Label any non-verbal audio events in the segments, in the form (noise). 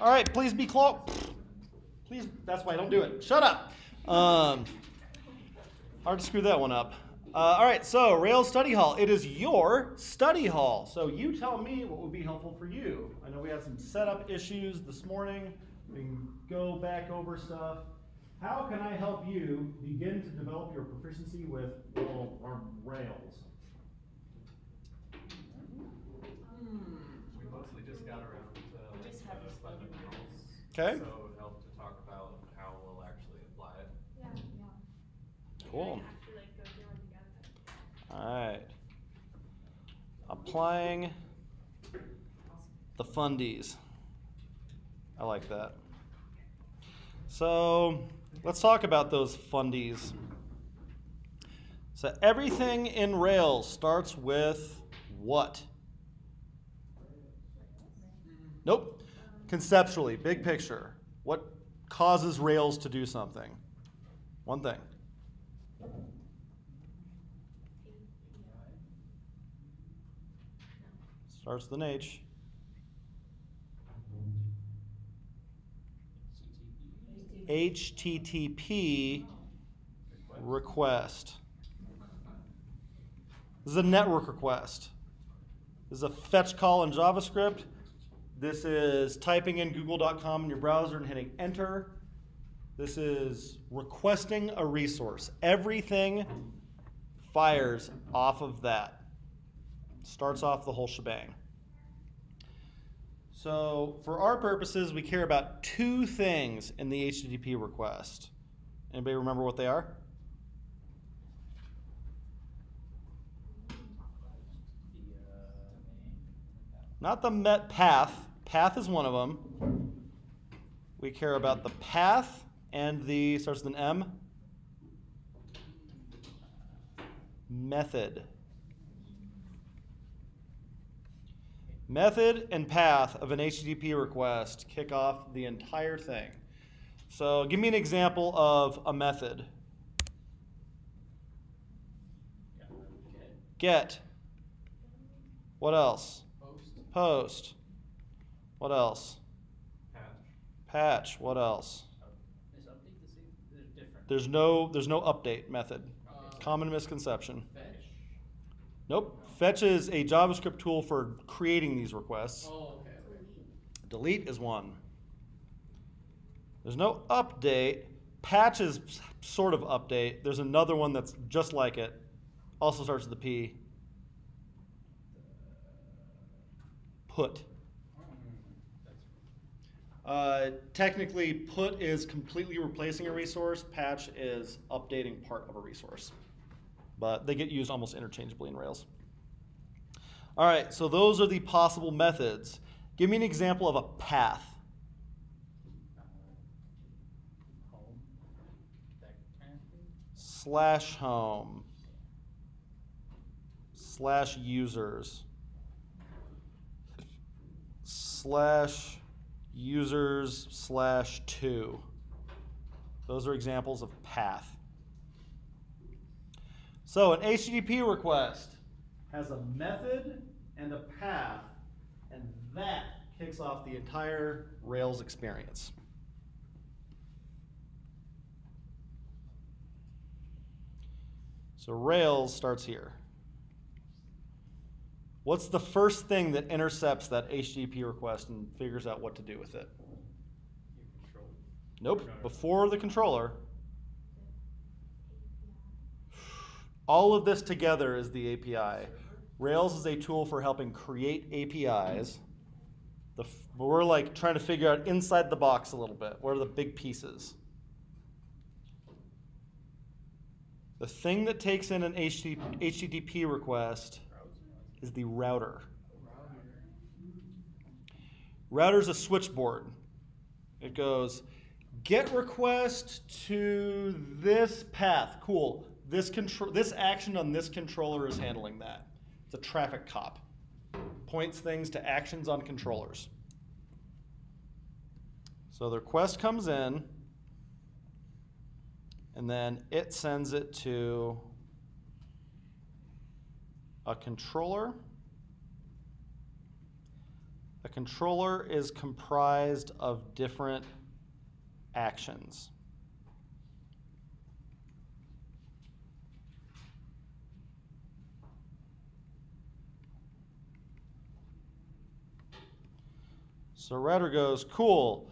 All right, please be close. Please, that's why I don't do it. Shut up. Um, hard to screw that one up. Uh, all right, so Rails Study Hall. It is your study hall. So you tell me what would be helpful for you. I know we had some setup issues this morning. We can go back over stuff. How can I help you begin to develop your proficiency with well, Rails? Okay. So it would help to talk about how we'll actually apply it. Yeah, yeah. Cool. Like, go through and together. All right. Applying the fundies. I like that. So let's talk about those fundies. So everything in Rails starts with what? Nope. Conceptually, big picture. What causes Rails to do something? One thing. Starts with an H. HTTP request. This is a network request. This is a fetch call in JavaScript. This is typing in google.com in your browser and hitting enter. This is requesting a resource. Everything fires off of that. Starts off the whole shebang. So, for our purposes, we care about two things in the HTTP request. Anybody remember what they are? Not the met path. Path is one of them. We care about the path and the starts with an M. Method. Method and path of an HTTP request kick off the entire thing. So, give me an example of a method. Get. What else? Post. Post. What else? Patch. Patch. What else? Is update the same? They're different. There's no there's no update method. Uh, Common misconception. Fetch? Nope. Fetch is a JavaScript tool for creating these requests. Oh, okay, okay. Delete is one. There's no update. Patch is sort of update. There's another one that's just like it. Also starts with a P. Put. Uh, technically, put is completely replacing a resource. Patch is updating part of a resource. But they get used almost interchangeably in Rails. All right, so those are the possible methods. Give me an example of a path. Slash home slash users slash users slash two. Those are examples of path. So an HTTP request has a method and a path, and that kicks off the entire Rails experience. So Rails starts here. What's the first thing that intercepts that HTTP request and figures out what to do with it? Nope. Before the controller. All of this together is the API. Rails is a tool for helping create APIs. The, we're like trying to figure out inside the box a little bit. What are the big pieces? The thing that takes in an HTTP request is the router. Router is a switchboard. It goes get request to this path. Cool. This control this action on this controller is handling that. It's a traffic cop. Points things to actions on controllers. So the request comes in and then it sends it to a controller a controller is comprised of different actions. So router goes, cool,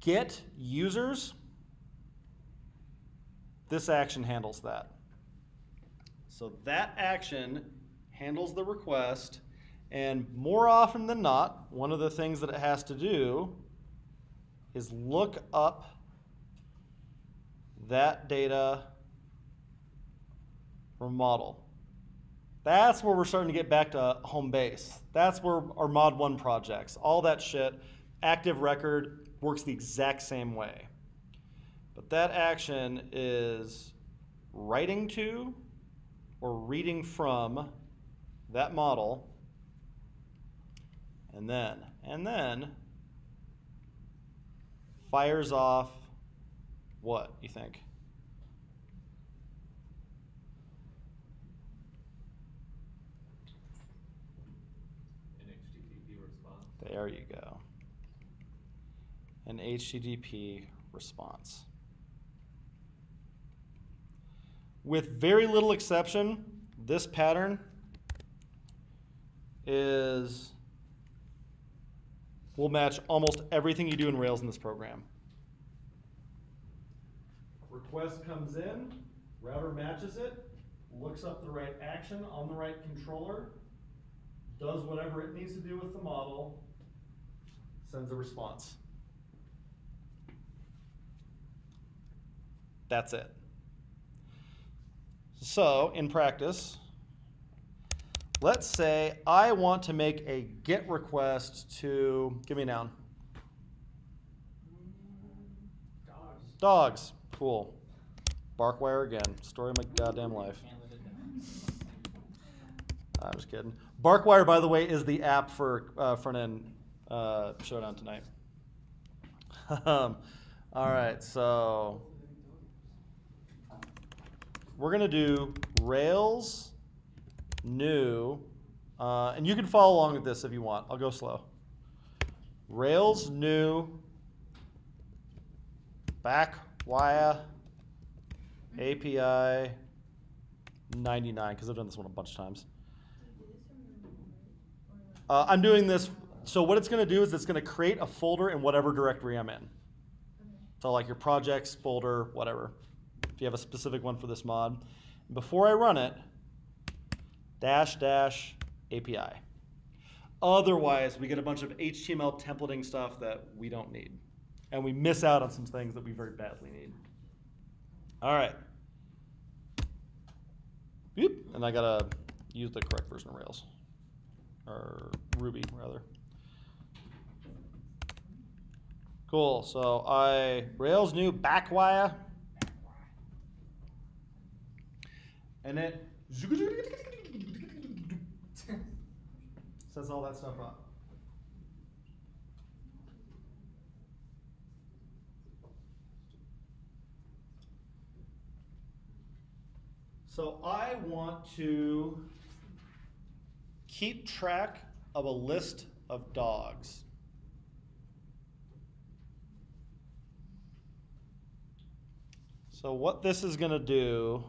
get users. This action handles that. So that action handles the request, and more often than not, one of the things that it has to do is look up that data from model. That's where we're starting to get back to home base. That's where our Mod 1 projects, all that shit, active record works the exact same way. But that action is writing to or reading from that model and then and then fires off what you think An HTTP response. there you go an http response with very little exception this pattern is will match almost everything you do in Rails in this program. Request comes in, router matches it, looks up the right action on the right controller, does whatever it needs to do with the model, sends a response. That's it. So, in practice, let's say I want to make a GET request to, give me a noun. Dogs. Dogs. Cool. Barkwire again. Story of my goddamn life. (laughs) I'm just kidding. Barkwire, by the way, is the app for uh, front end uh, showdown tonight. (laughs) um, all right, so we're gonna do Rails new, uh, and you can follow along with this if you want. I'll go slow. Rails new barkwire API 99 because I've done this one a bunch of times. Uh, I'm doing this, so what it's going to do is it's going to create a folder in whatever directory I'm in. So like your projects folder, whatever. If you have a specific one for this mod. Before I run it, dash dash API. Otherwise, we get a bunch of HTML templating stuff that we don't need. And we miss out on some things that we very badly need. All right. Boop. And I gotta use the correct version of Rails. Or Ruby, rather. Cool, so I, Rails new barkwire. And it sets all that stuff up. So I want to keep track of a list of dogs. So what this is going to do,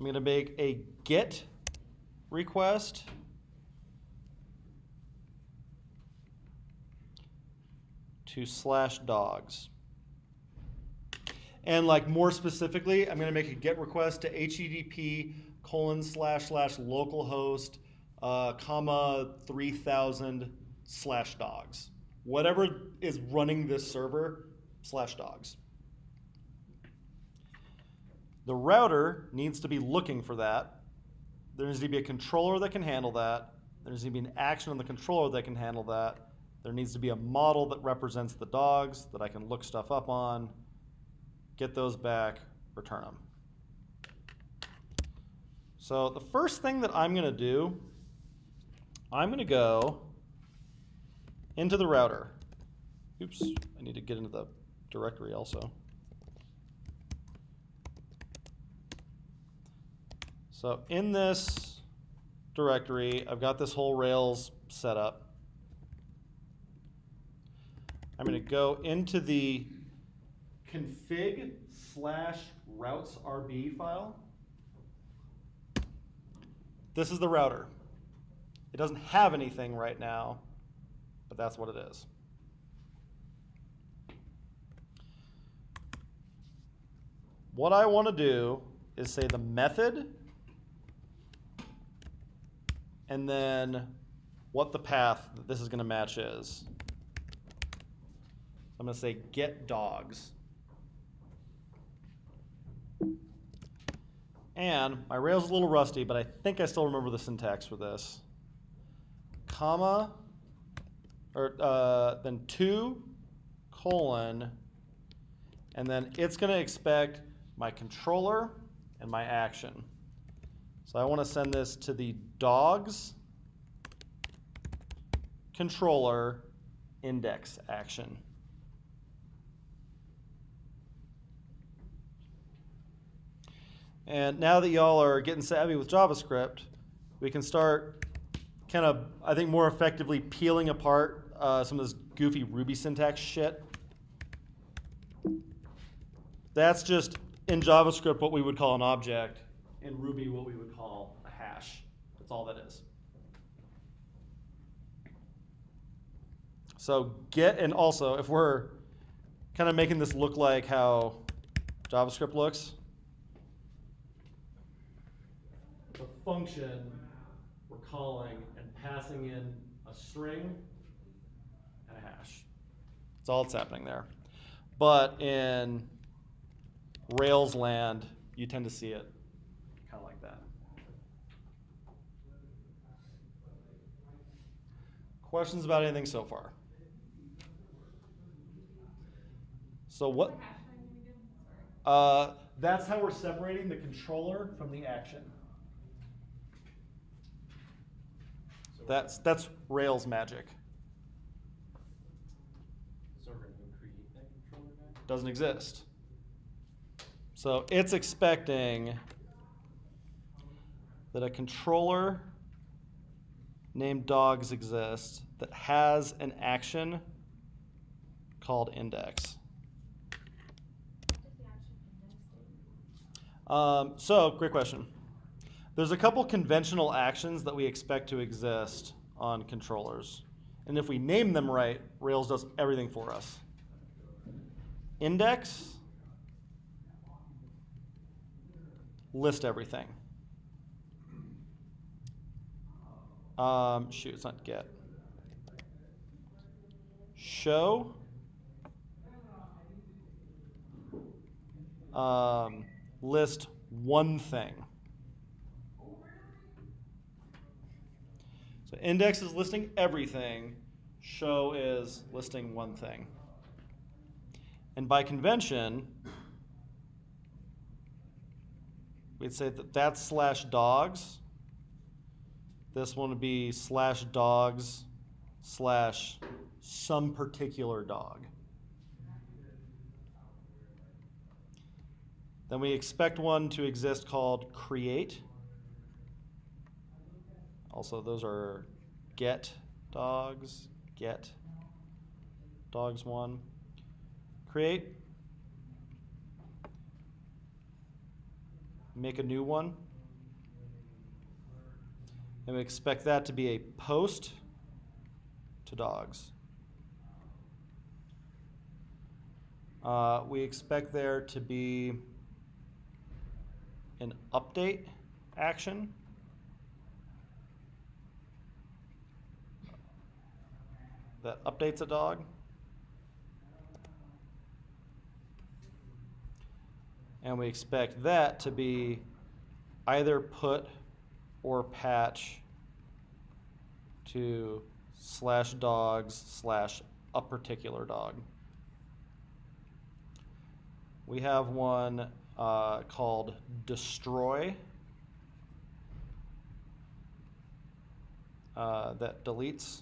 I'm going to make a get request to slash dogs. And like more specifically, I'm going to make a get request to HTTP colon slash slash localhost uh, comma 3000 slash dogs. Whatever is running this server slash dogs. The router needs to be looking for that. There needs to be a controller that can handle that. There needs to be an action on the controller that can handle that. There needs to be a model that represents the dogs that I can look stuff up on get those back, return them. So the first thing that I'm going to do, I'm going to go into the router. Oops, I need to get into the directory also. So in this directory. I've got this whole Rails set up. I'm going to go into the config slash routes RB file. This is the router. It doesn't have anything right now, but that's what it is. What I want to do is say the method and then what the path that this is going to match is. I'm going to say get dogs. And my Rails is a little rusty, but I think I still remember the syntax for this. Comma, or uh, then two, colon, and then it's going to expect my controller and my action. So I want to send this to the dogs controller index action. And now that y'all are getting savvy with JavaScript, we can start kind of, I think, more effectively peeling apart uh, some of this goofy Ruby syntax shit. That's just in JavaScript what we would call an object, in Ruby what we would call. That's all that is. So get, and also if we're kind of making this look like how JavaScript looks, the function we're calling and passing in a string and a hash. That's all that's happening there. But in Rails land, you tend to see it kind of like that. Questions about anything so far? So what? Uh, that's how we're separating the controller from the action. That's that's Rails magic. So we're gonna go create that controller now? Doesn't exist. So it's expecting that a controller named dogs exist that has an action called index. Um, so, great question. There's a couple conventional actions that we expect to exist on controllers. And if we name them right, Rails does everything for us. Index, list everything. Um, shoot, it's not get. Show. Um, list one thing. So index is listing everything, show is listing one thing. And by convention, we'd say that that's slash dogs. This one would be slash dogs slash some particular dog. Then we expect one to exist called create. Also, those are get dogs, get dogs one. Create. Make a new one. And we expect that to be a post to dogs. Uh, we expect there to be an update action. that updates a dog. And we expect that to be either put or patch to slash dogs slash a particular dog. We have one uh, called destroy uh, that deletes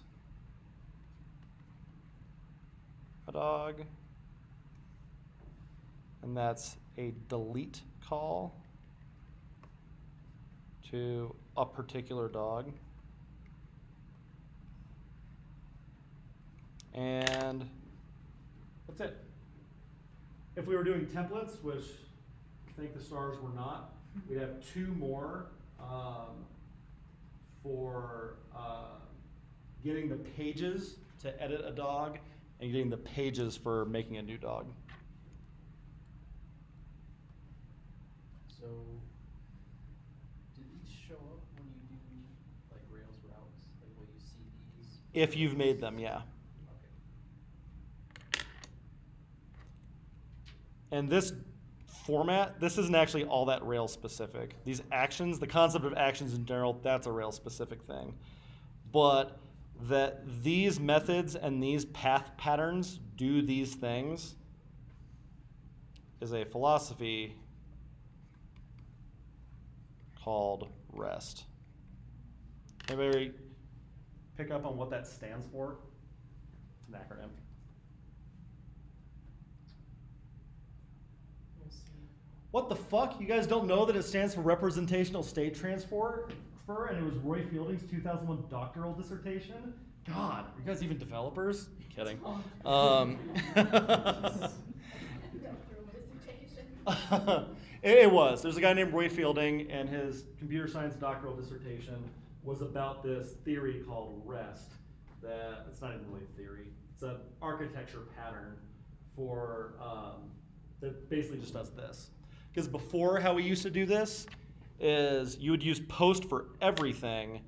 a dog. And that's a delete call to a particular dog. And that's it. If we were doing templates, which thank the stars we're not, we'd have two more um, for uh, getting the pages to edit a dog and getting the pages for making a new dog. So, do these show up when you do like Rails routes? Like, will you see these? If you've made them, yeah. And this format, this isn't actually all that Rails specific. These actions, the concept of actions in general, that's a Rails specific thing. But that these methods and these path patterns do these things is a philosophy called REST. Anybody pick up on what that stands for? An acronym. We'll see. What the fuck? You guys don't know that it stands for representational state transfer? And it was Roy Fielding's 2001 doctoral dissertation. God, are you guys even developers? (laughs) Kidding. Um, (laughs) (laughs) it, it was. There's a guy named Roy Fielding, and his computer science doctoral dissertation was about this theory called REST. That it's not even really a theory. It's an architecture pattern for um, that basically just does this. Because before, how we used to do this is you would use post for everything,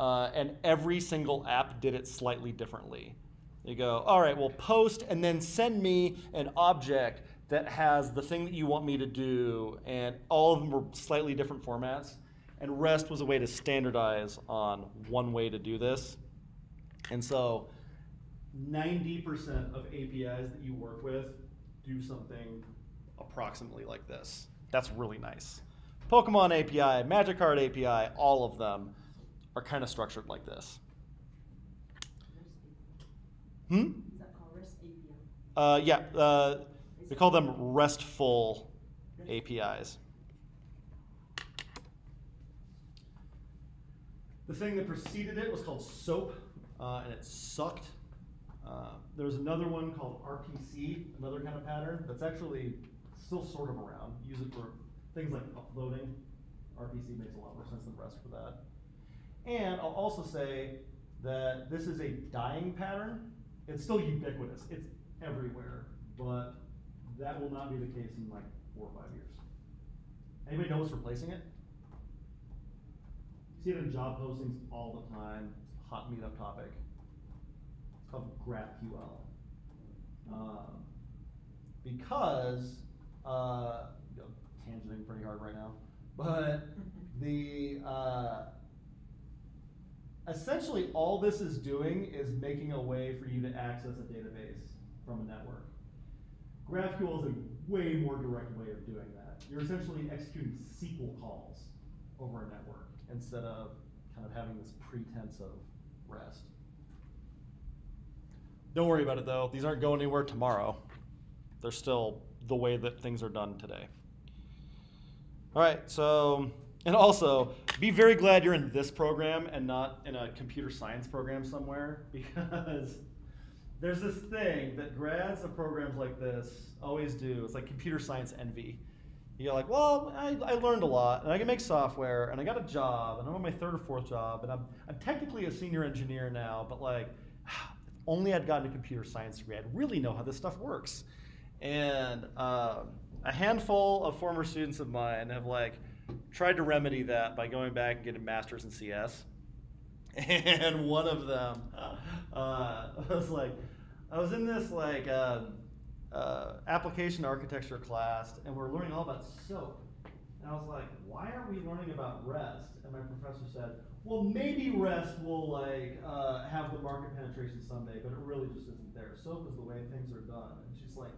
uh, and every single app did it slightly differently. You go, all right, well, post and then send me an object that has the thing that you want me to do, and all of them were slightly different formats. And REST was a way to standardize on one way to do this. And so 90% of APIs that you work with do something approximately like this. That's really nice. Pokemon API, Magic Card API, all of them are kind of structured like this. Hmm? Is that called REST API? Uh, yeah, uh, we call them RESTful APIs. The thing that preceded it was called SOAP, uh, and it sucked. Uh, there was another one called RPC, another kind of pattern that's actually still sort of around. Use it for things like uploading. RPC makes a lot more sense than REST for that. And I'll also say that this is a dying pattern. It's still ubiquitous. It's everywhere, but that will not be the case in like four or five years. Anybody know what's replacing it? You See it in job postings all the time. It's a hot meetup topic. It's called GraphQL. Um, because, uh, tangenting pretty hard right now, but (laughs) the, uh, essentially all this is doing is making a way for you to access a database from a network. GraphQL is a way more direct way of doing that. You're essentially executing SQL calls over a network instead of kind of having this pretense of REST. Don't worry about it though. These aren't going anywhere tomorrow. They're still the way that things are done today. All right, so, and also, be very glad you're in this program and not in a computer science program somewhere (laughs) because there's this thing that grads of programs like this always do. It's like computer science envy. You're like, well, I, I learned a lot, and I can make software, and I got a job, and I'm on my third or fourth job, and I'm, I'm technically a senior engineer now, but like, (sighs) if only I'd gotten a computer science degree, I'd really know how this stuff works. And um, a handful of former students of mine have like tried to remedy that by going back and getting master's in CS. (laughs) And one of them uh, (laughs) was like, I was in this like um, uh, application architecture class, and we're learning all about SOAP. And I was like, why are we learning about REST? And my professor said, well, maybe REST will like uh, have the market penetration someday, but it really just isn't there. SOAP is the way things are done. And she's like,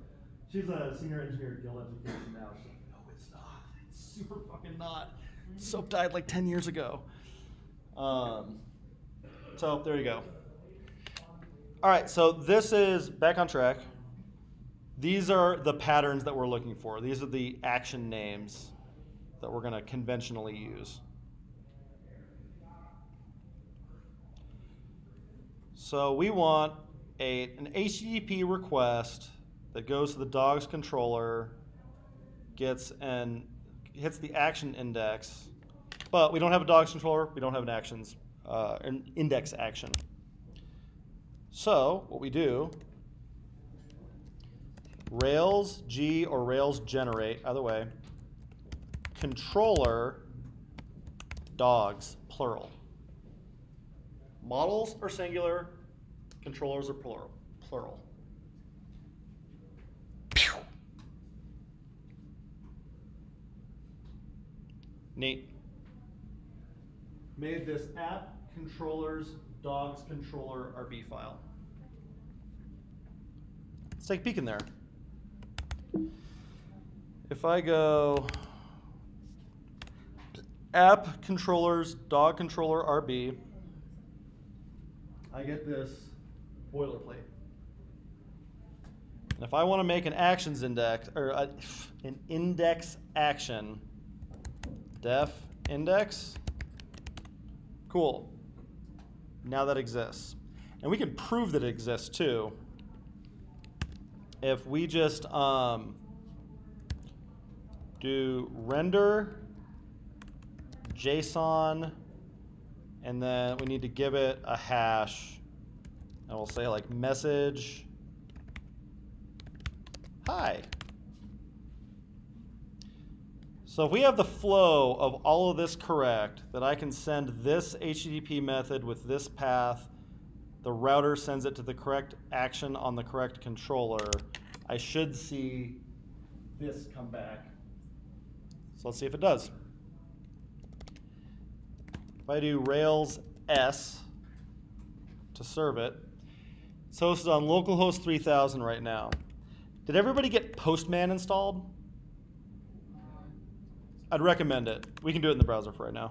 She's a senior engineer at Guild Education now. She's like, no, it's not. (laughs) It's super fucking not. Soap died like 10 years ago. Um, so there you go. All right, so this is back on track. These are the patterns that we're looking for. These are the action names that we're going to conventionally use. So we want a, an HTTP request that goes to the dogs controller, gets and hits the action index, but we don't have a dogs controller. We don't have an actions, uh, an index action. So what we do, Rails G or Rails generate, either way, controller dogs, plural. Models are singular, controllers are plural. plural. Neat. Made this app controllers dogs controller RB file. Let's take a peek in there. If I go app controllers dog controller RB, I get this boilerplate. And if I want to make an actions index or a, an index action, def index, cool. Now that exists. And we can prove that it exists too. If we just um, do render JSON, and then we need to give it a hash. And we'll say like message, hi. So if we have the flow of all of this correct, that I can send this HTTP method with this path, the router sends it to the correct action on the correct controller, I should see this come back. So let's see if it does. If I do Rails S to serve it, it's hosted on localhost 3000 right now. Did everybody get Postman installed? I'd recommend it. We can do it in the browser for right now.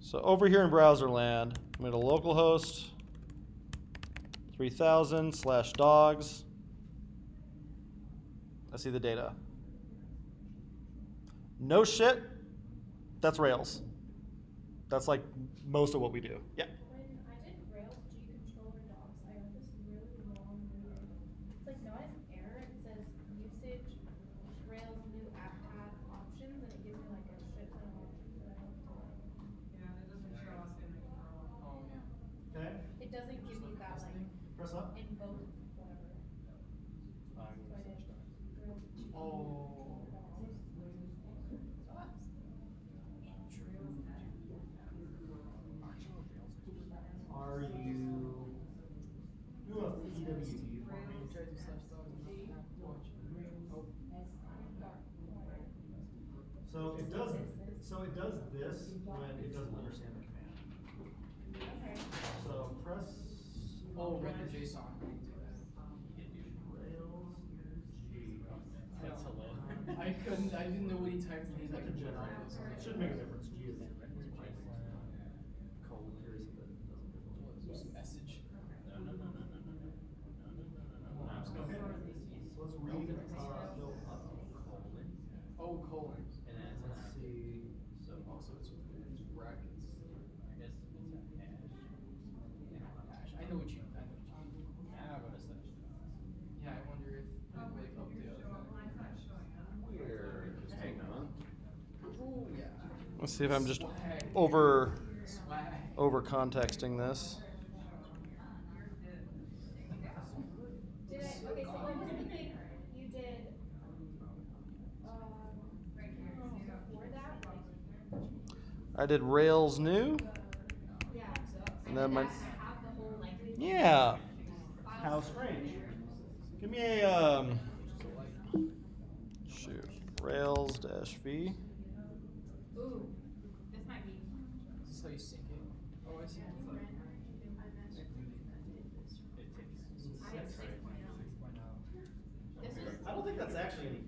So over here in browser land, I'm going to localhost 3000 slash dogs. I see the data. No shit, that's Rails. That's like most of what we do. Yeah. When I did Rails G controller docs, I got this really long weird. It's like not an error. It says usage Rails new app path options, and it gives me like a shit ton of options that I have to like. Yeah, that doesn't show up in the control. Oh, yeah. Okay. It doesn't give me that like Press up. invoke whatever. So I did Rails G Oh. Docs. Oh. Are you do a PWD for me? Try to slash dogs and not watch. Oh. So it does so it does this when it doesn't understand the command. Okay. So press Oh, render JSON. Rails That's hello. I couldn't, I didn't know what he typed and he's like, a general. generate. It shouldn't make a difference. G is Colon. Just message. Okay. So let's read uh no uh, Oh, colon. let's see. So also it's it's brackets. Hash. I know what you. I know what you. mean. Yeah, I wonder if it like update. Just hang on. Oh yeah. Let's see if I'm just over over contexting this. I, okay, so what was the thing you did, um, before that, like, I did Rails new. yeah, And then my have the whole like. Yeah. file How strange. Give me a um shoot. Rails dash V. Ooh, this might be. Is this how you sync it? Oh, I see. I have oh. six point oh. This is. I don't think that's actually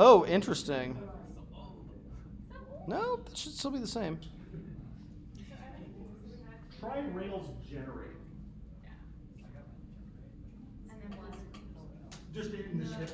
Oh, interesting. No, that should still be the same. Try Rails generate. Just in the shit.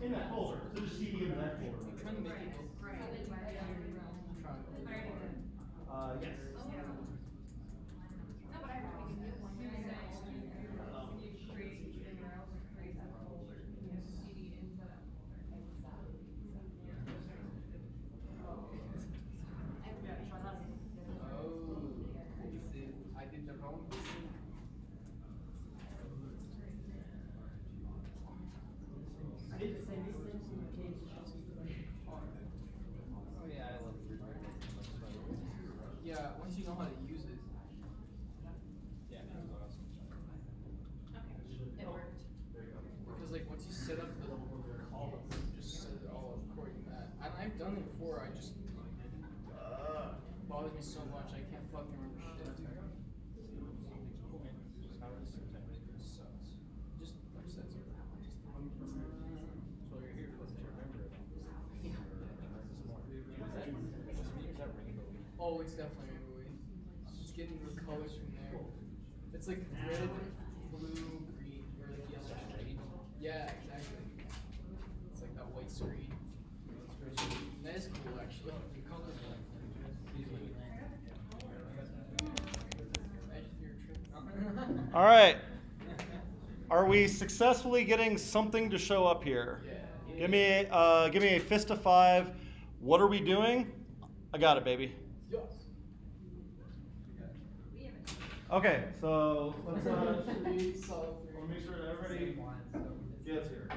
In that folder, so just CD in that folder. I'm trying to make it. Right. Uh, yes. Oh. No, but I have to make a new one. White's definitely Maybelline. Just getting the colors from there. It's like red, blue, green, or like yellow. Yeah, exactly. It's like that white screen. That is cool, actually. All right. Are we successfully getting something to show up here? Yeah. Give me, uh, give me a fist of five. What are we doing? I got it, baby. Okay, so let's uh, we'll make sure that everybody gets here.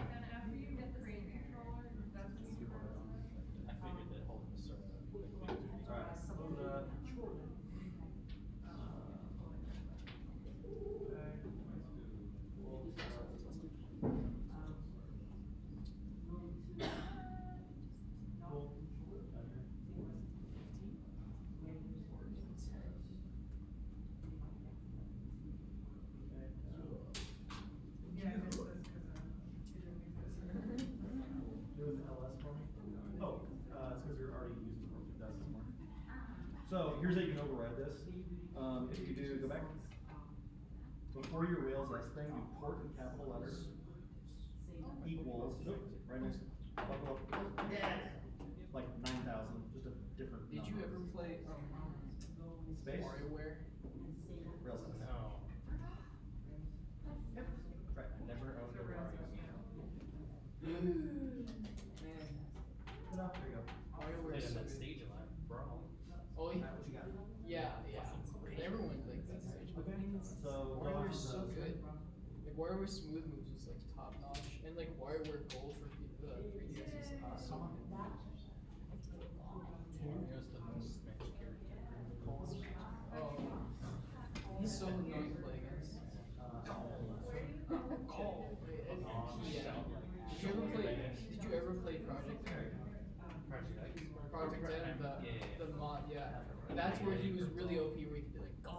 That's where he was really OP, where he could be like, go.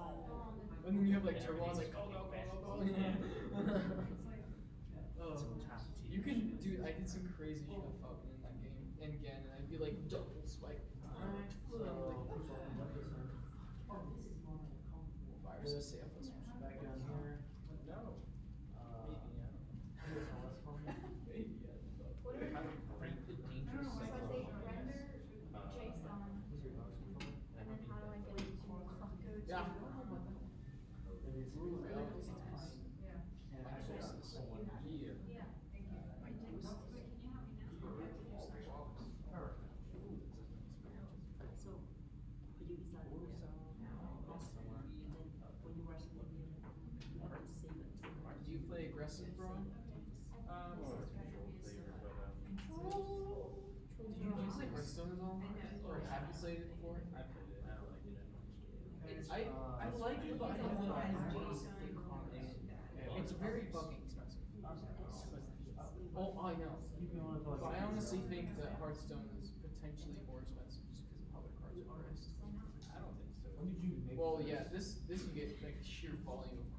And then you have like Turbo, like, go, go, go, go, go. You can, do, I did some crazy shit with Falcon in that game, and again, and I'd be like, double spike. So, like, oh, Viruses, aggressive, bro. Um, Did you play like Hearthstone at all? Or have you played it before? I played it. I don't like it. I, like it, but I don't know. It's very fucking expensive. Oh, I know. But I honestly think that Hearthstone is potentially more expensive just because of how their cards are priced. I don't think so. When did you make Well, yeah, this this you get like sheer volume of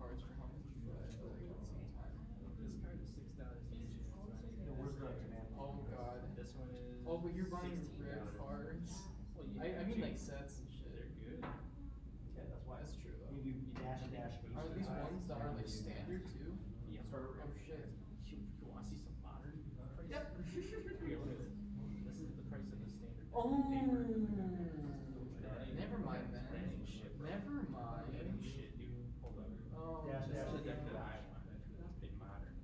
Oh, but you're buying 16 rare dollars. cards. Well, you I, I have mean to. like sets and shit. They're good. That's true though. You do dash dash. Are these ones that are like standard too? Yeah. Oh shit. You, you wanna see some modern prices? Yep. Here, look at this. This is the price of the standard. Oh. paper. Never mind then. That ain't shit, bro. Never mind. That ain't shit, dude. Hold up. Oh. Dash, This dash, is the deck dash. that I want. It's big modern.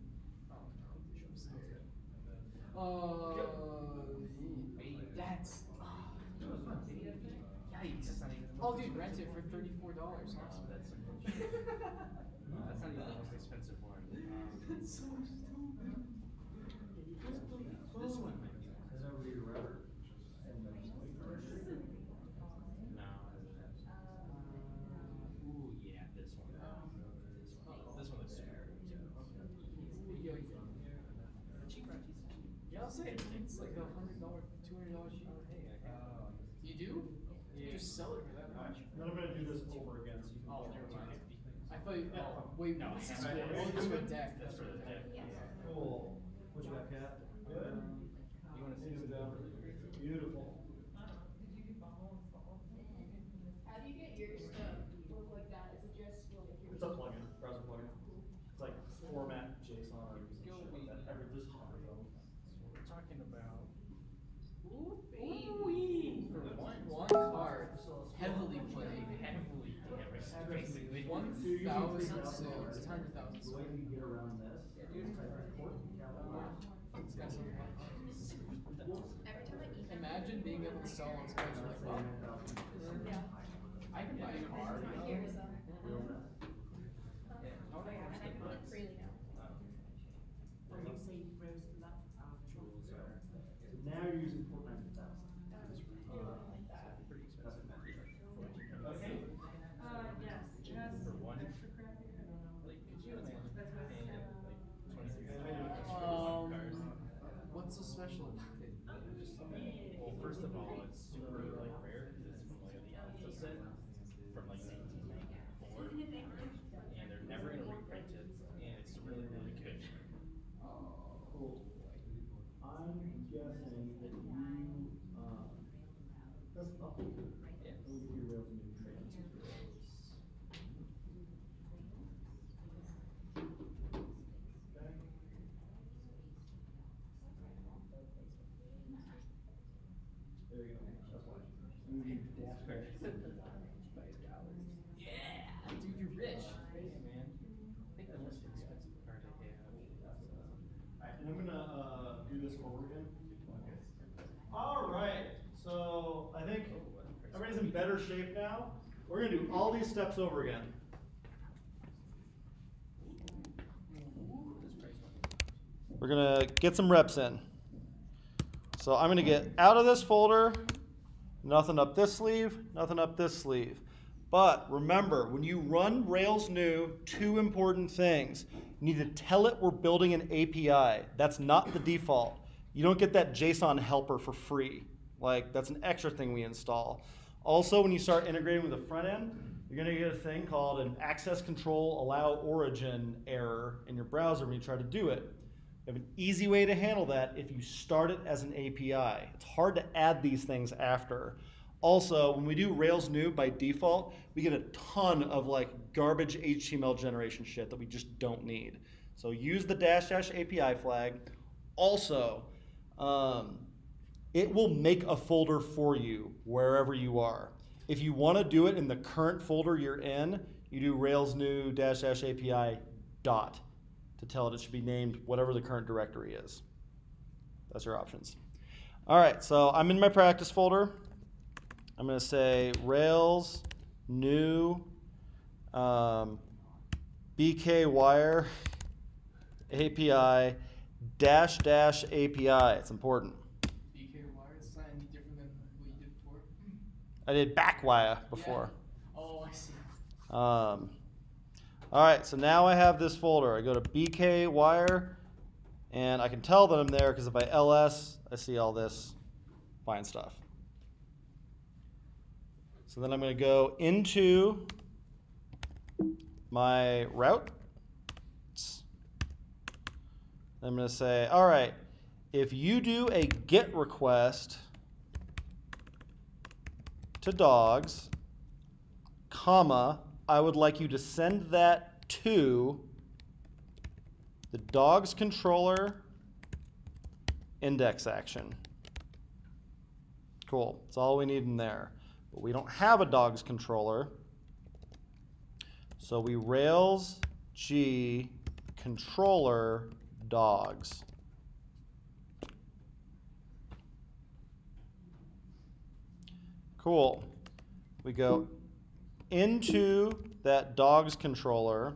Oh no, I'm scared. Uh, that's. Yikes. That's not even the Oh, most dude, rent it expensive for one. thirty-four dollars. No, that's some bullshit. No, that's not even the most expensive one. Um, That's so stupid. This one might be. Has ever been rubber? No. Ooh, yeah, this one. This one. This one looks super good. Yo, yo. Yeah, I'll say it. It's like a hundred dollar, two hundred dollar sheet. You do? Yeah. Just sell it for that much. Then I'm gonna do this over again, so you can. Oh, check never it out. mind. I thought you. Oh, wait, No, this is that's for, for- oh, this is for deck. That's for the deck. Yes. Cool. What you got, Kat? Good? You wanna see some Beautiful. How do you get yours to look like that? Is it just like your? It's a plugin, browser plugin. It's like format JSON or Go shit like that. Every, there's hundreds of them. We're talking about. Ooh, baby. For one, one card, heavily played, Heavily damaged, basically. one thousand sales, hundred thousand The way sales. you get around this. It's got some- Every time I eat. them- Imagine being able to sell on Skype like, well, Yeah. I can buy a car. It's not here, so. Yeah. Oh, yeah, and I can look freely now. When you say rose lap, uh, Now you're using Fortnite for that. You're looking like that. Pretty expensive. Okay. Uh, yes, it has For one, extra crap here. like, could you imagine That's what paying it's, like uh, twenty-three dollars for Um, one card? what's so special about it? Just, well, first of all, it's super like rare because it's from like the Alpha set from like nineteen ninety-four. And they're never gonna reprint it, and it's really, really good. Cool. I'm guessing that you, um, that's up. Yeah. Let me get your rails and new trans. Okay. There you go, that's why. You need dash dash. Yeah, dude, you're rich. Hey, man, I think the most expensive card I have. Alright, and I'm gonna, uh, do this over again. Alright, so I think everybody's in better shape We're gonna do all these steps over again. We're gonna get some reps in. So I'm gonna get out of this folder, nothing up this sleeve, nothing up this sleeve. But remember, when you run Rails new, two important things. You need to tell it we're building an API. That's not the default. You don't get that JSON helper for free. Like, that's an extra thing we install. Also, when you start integrating with the front end, you're gonna get a thing called an access control allow origin error in your browser when you try to do it. You have an easy way to handle that if you start it as an API. It's hard to add these things after. Also, when we do Rails new by default, we get a ton of like garbage HTML generation shit that we just don't need. So use the dash dash API flag. Also, um, it will make a folder for you wherever you are. If you want to do it in the current folder you're in, you do Rails new dash dash API dot to tell it it should be named whatever the current directory is. That's your options. All right, so I'm in my practice folder. I'm going to say Rails new um, BK wire API dash dash API. It's important. BK wire is not any different than what you did before. I did barkwire before. Oh, I see. Um, all right, so now I have this folder. I go to BK wire, and I can tell that I'm there because if I ls, I see all this fine stuff. So then I'm going to go into my route. I'm going to say, all right, if you do a GET request to dogs, comma, I would like you to send that to the dogs controller index action. Cool. That's all we need in there. But we don't have a dogs controller. So we Rails G controller dogs. Cool. We go into that dogs controller.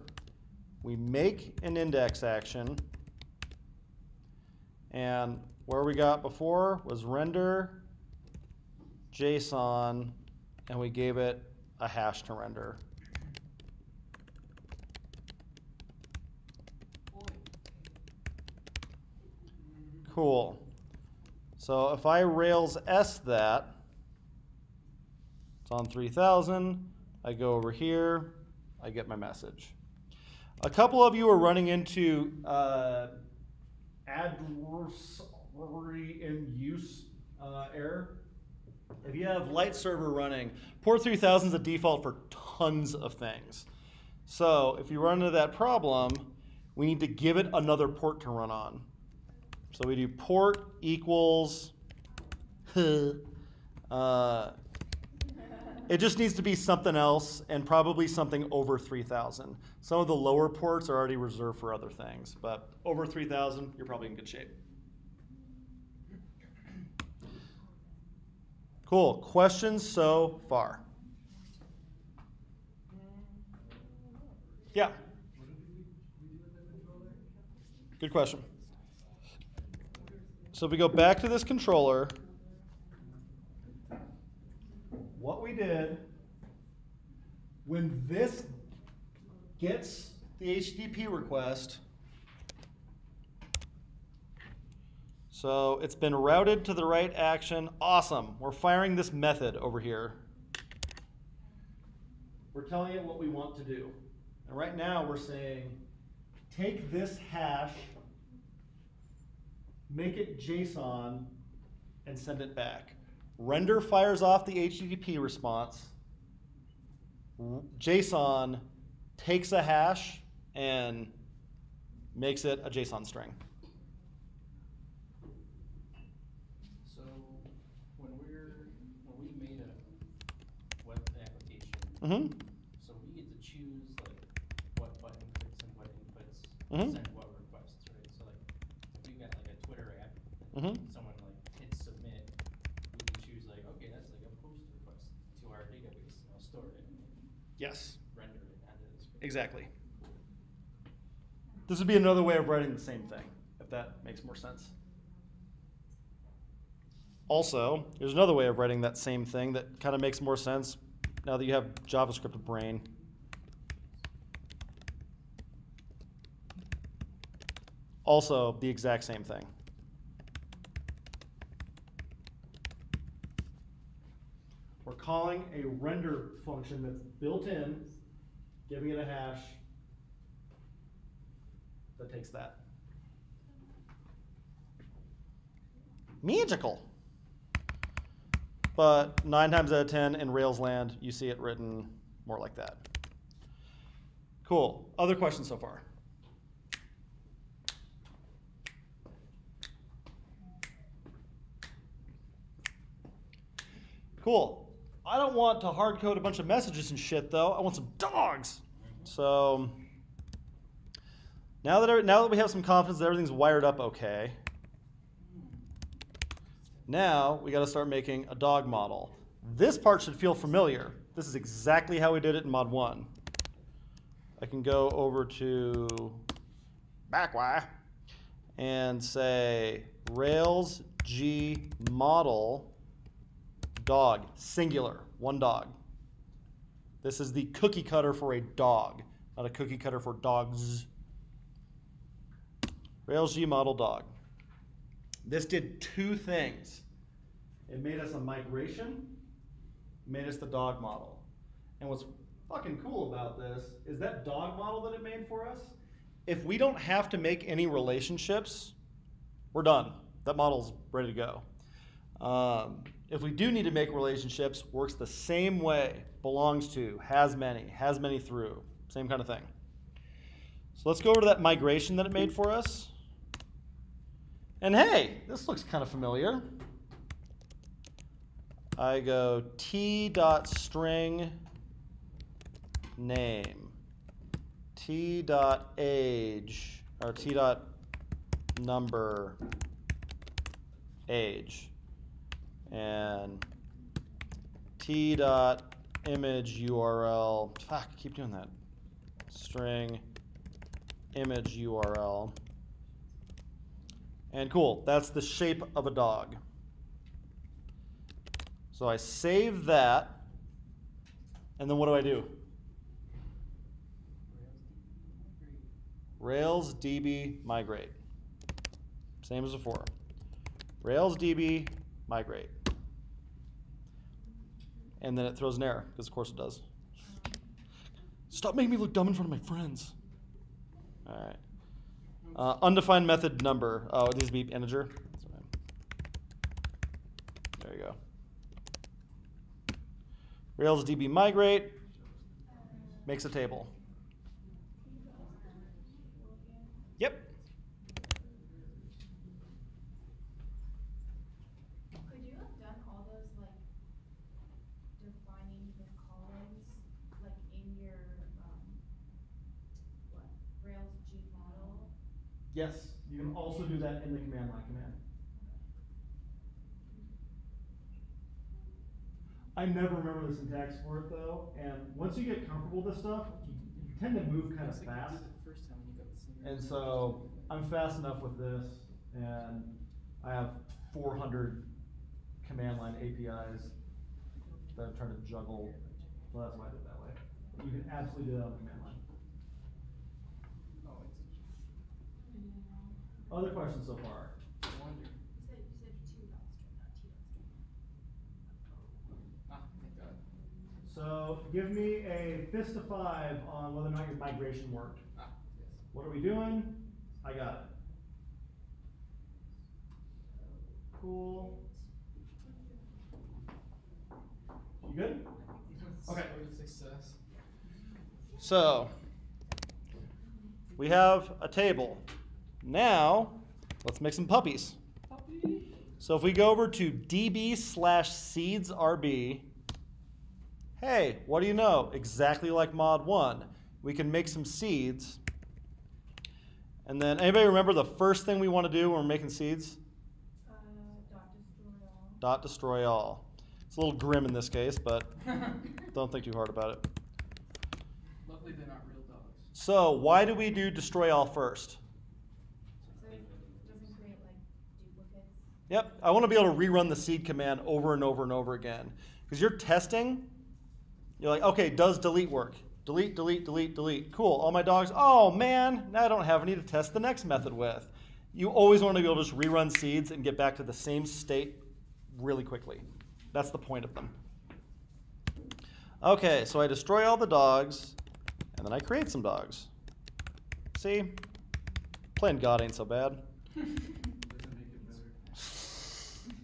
We make an index action. And where we got before was render JSON, and we gave it a hash to render. Cool. So if I Rails S that, on 3000. I go over here, I get my message. A couple of you are running into uh, adversary in use uh, error. If you have light server running, port 3000 is the default for tons of things. So if you run into that problem, we need to give it another port to run on. So we do port equals, (laughs) uh, it just needs to be something else and probably something over 3000. Some of the lower ports are already reserved for other things, but over 3000, you're probably in good shape. Cool. Questions so far? Yeah. Good question. So if we go back to this controller, what we did when this gets the HTTP request, so it's been routed to the right action. Awesome. We're firing this method over here. We're telling it what we want to do. And right now we're saying, take this hash, make it JSON, and send it back. Render fires off the HTTP response. JSON takes a hash and makes it a JSON string. So when we're when we made a web application, Mm-hmm. so we get to choose like what button clicks and what inputs Mhm. send what requests, right? So like if you got like a Twitter app, Mhm. someone like hits submit, we can choose like okay that's like a post request to our database, and I'll store it, and Yes, render it onto exactly. This would be another way of writing the same thing, if that makes more sense. Also, there's another way of writing that same thing that kind of makes more sense now that you have JavaScript brain. Also, the exact same thing. Calling a render function that's built in, giving it a hash that takes that. Magical. But nine times out of ten in Rails land, you see it written more like that. Cool. Other questions so far? Cool. I don't want to hard code a bunch of messages and shit though. I want some dogs. So now that now that we have some confidence that everything's wired up okay, now we got to start making a dog model. This part should feel familiar. This is exactly how we did it in Mod 1. I can go over to Barkwire, and say Rails G model dog, singular, one dog. This is the cookie cutter for a dog, not a cookie cutter for dogs. Rails G model dog. This did two things. It made us a migration, made us the dog model. And what's fucking cool about this is that dog model that it made for us. If we don't have to make any relationships, we're done. That model's ready to go. Um, if we do need to make relationships, works the same way. Belongs to, has many, has many through, same kind of thing. So let's go over to that migration that it made for us. And hey, this looks kind of familiar. I go t dot string name t dot age or t dot number age and t dot image URL. Fuck, I keep doing that. String image URL. And cool, that's the shape of a dog. So I save that, and then what do I do? Rails DB migrate. Same as before. Rails DB migrate. And then it throws an error, because of course it does. Stop making me look dumb in front of my friends. All right. Uh, undefined method number. Oh, it needs to be integer. There you go. Rails DB migrate makes a table. Yep. Could you have done all those like defining the columns, like in your, um, what, Rails G model? Yes, you can also do that in the command line command. I never remember the syntax for it though, and once you get comfortable with this stuff, you, you tend to move kind of like fast. did it the first time when you got the same And so I'm fast enough with this, and I have 400 command line APIs that I'm trying to juggle. So that's why I did it that way. You can absolutely do that on the command line. Oh, it's Other questions so far? So give me a fist of five on whether or not your migration worked. Ah, yes. What are we doing? I got it. Cool. You good? Okay. Success. So we have a table. Now let's make some puppies. Puppy. So if we go over to db slash seeds rb, hey, what do you know? Exactly like mod one, we can make some seeds. And then anybody remember the first thing we want to do when we're making seeds? Uh, dot destroy all. Dot destroy all. It's a little grim in this case, but (laughs) don't think too hard about it. Luckily, they're not real dogs. So why do we do destroy all first? So it doesn't create like duplicates. Yep, I want to be able to rerun the seed command over and over and over again. Because you're testing, you're like, okay, does delete work? Delete, delete, delete, delete. Cool, all my dogs, oh man, now I don't have any to test the next method with. You always want to be able to just rerun seeds and get back to the same state really quickly. That's the point of them. Okay, so I destroy all the dogs, and then I create some dogs. See? Playing God ain't so bad. (laughs)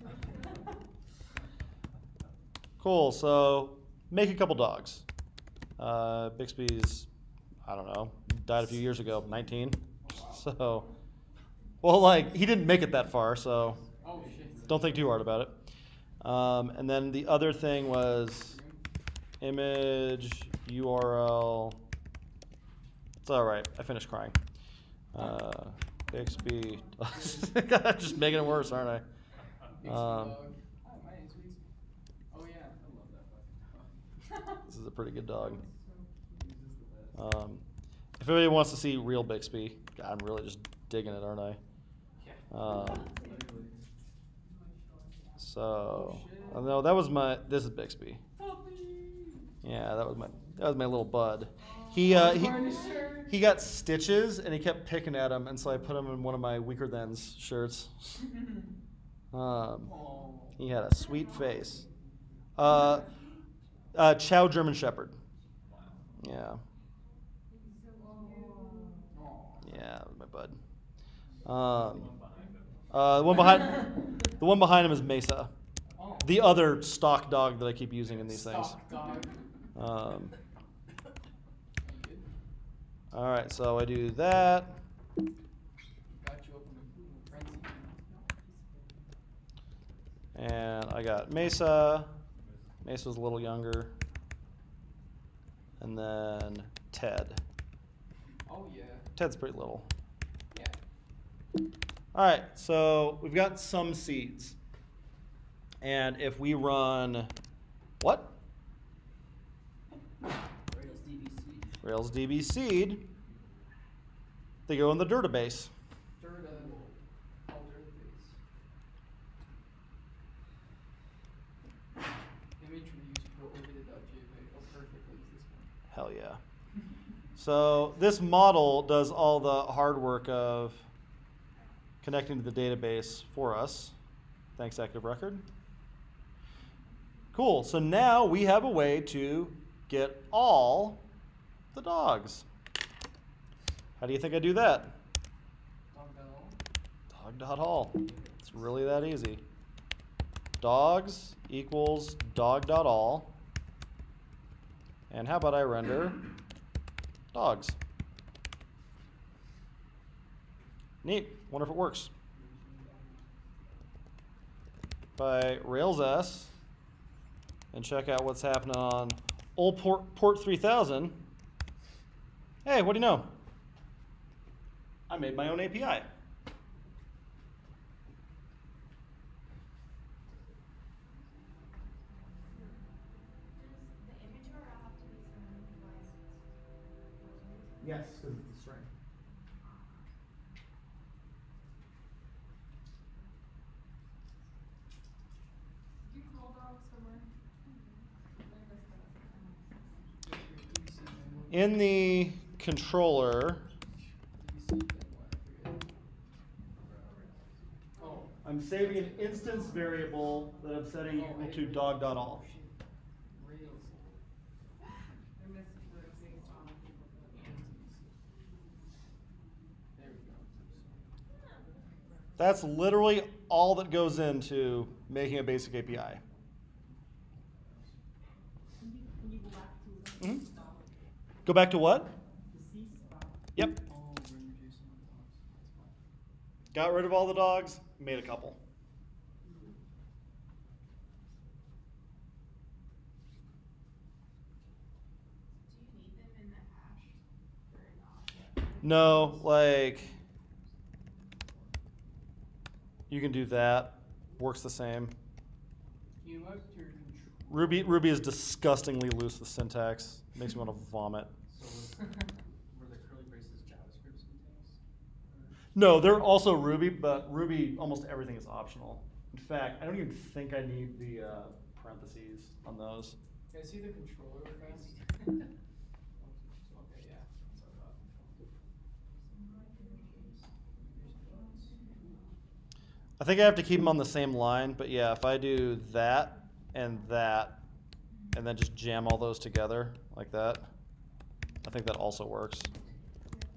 Doesn't make it better. Cool. So make a couple dogs. Uh, Bixby's, I don't know, died a few years ago, 19. (laughs) So, well, like he didn't make it that far, so Oh don't think too hard about it. Um, and then the other thing was image URL. It's all right. I finished crying. Uh, Bixby. (laughs) (laughs) Just making it worse, aren't I? Um, dog. Hi, my name's Bixby. Oh yeah, I love that fucking dog. This is a pretty good dog. Um, if anybody wants to see real Bixby, God, I'm really just digging it, aren't I? Um, so, oh, no, that was my. This is Bixby. Yeah, that was my. That was my little bud. He uh, he he got stitches and he kept picking at him, and so I put him in one of my weaker thans shirts. (laughs) Um, he had a sweet face. Uh, uh, Chow German Shepherd. Yeah. Yeah, my bud. Um, uh, the one behind the one behind him is Mesa, the other stock dog that I keep using in these things. Stock dog. Um, all right, so I do that. Got you open with frenzy. And I got Mesa. Mesa's a little younger. And then Ted. Oh yeah. Ted's pretty little. Yeah. All right, so we've got some seeds. And if we run what? Rails DB seed. Rails DB seed, they go in the database. Dirt, uh, all dirt base. Image reuse pro overlay.jpg. Oh, perfectly is this one. Hell yeah. So this model does all the hard work of connecting to the database for us. Thanks, Active Record. Cool. So now we have a way to get all the dogs. How do you think I do that? Dog dot all. Dog.all. It's really that easy. Dogs equals dog. dog.all. And how about I render dogs? Neat. Wonder if it works. I Rails S and check out what's happening on old port, port 3000, hey, what do you know? I made my own API. Does the image URL have to be surrounded by license? Yes, because it's a string. Do you call dogs somewhere? I missed that. In the controller, Oh. I'm saving an instance variable that I'm setting equal to dog.all. Rails. I missed the JSON. There we go. That's literally all that goes into making a basic API. Can you, can you go back to the. Hmm? Go back to what? the Yep. Render JSON docs. That's fine. Got rid of all the dogs, made a couple. No, you need them in the hash or not? No, like you can do that. Works the same. You have your. Ruby Ruby is disgustingly loose with syntax. Makes me want to (laughs) vomit. So (laughs) were the curly braces JavaScript syntax? No, they're also Ruby, but Ruby almost everything is optional. In fact, I don't even think I need the uh, parentheses on those. Can I see the controller fast? (laughs) I think I have to keep them on the same line, but yeah, if I do that and that, and then just jam all those together like that, I think that also works.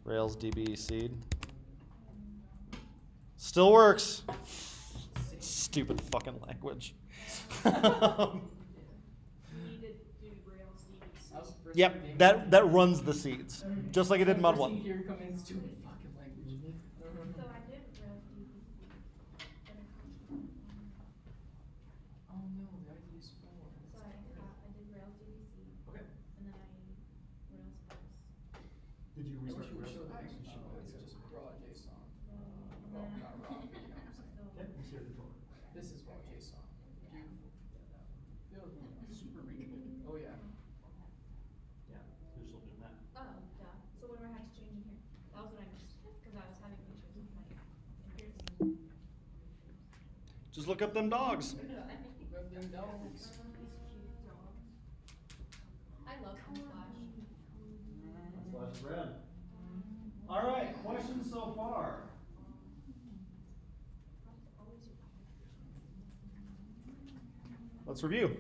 Rails DB seed. Still works. Stupid fucking language. (laughs) yep, that, that runs the seeds, just like it did in Mod 1. Look up them dogs. (laughs) Grab them dogs. I love Unsplash. Slash is red. All right, questions so far? Let's review.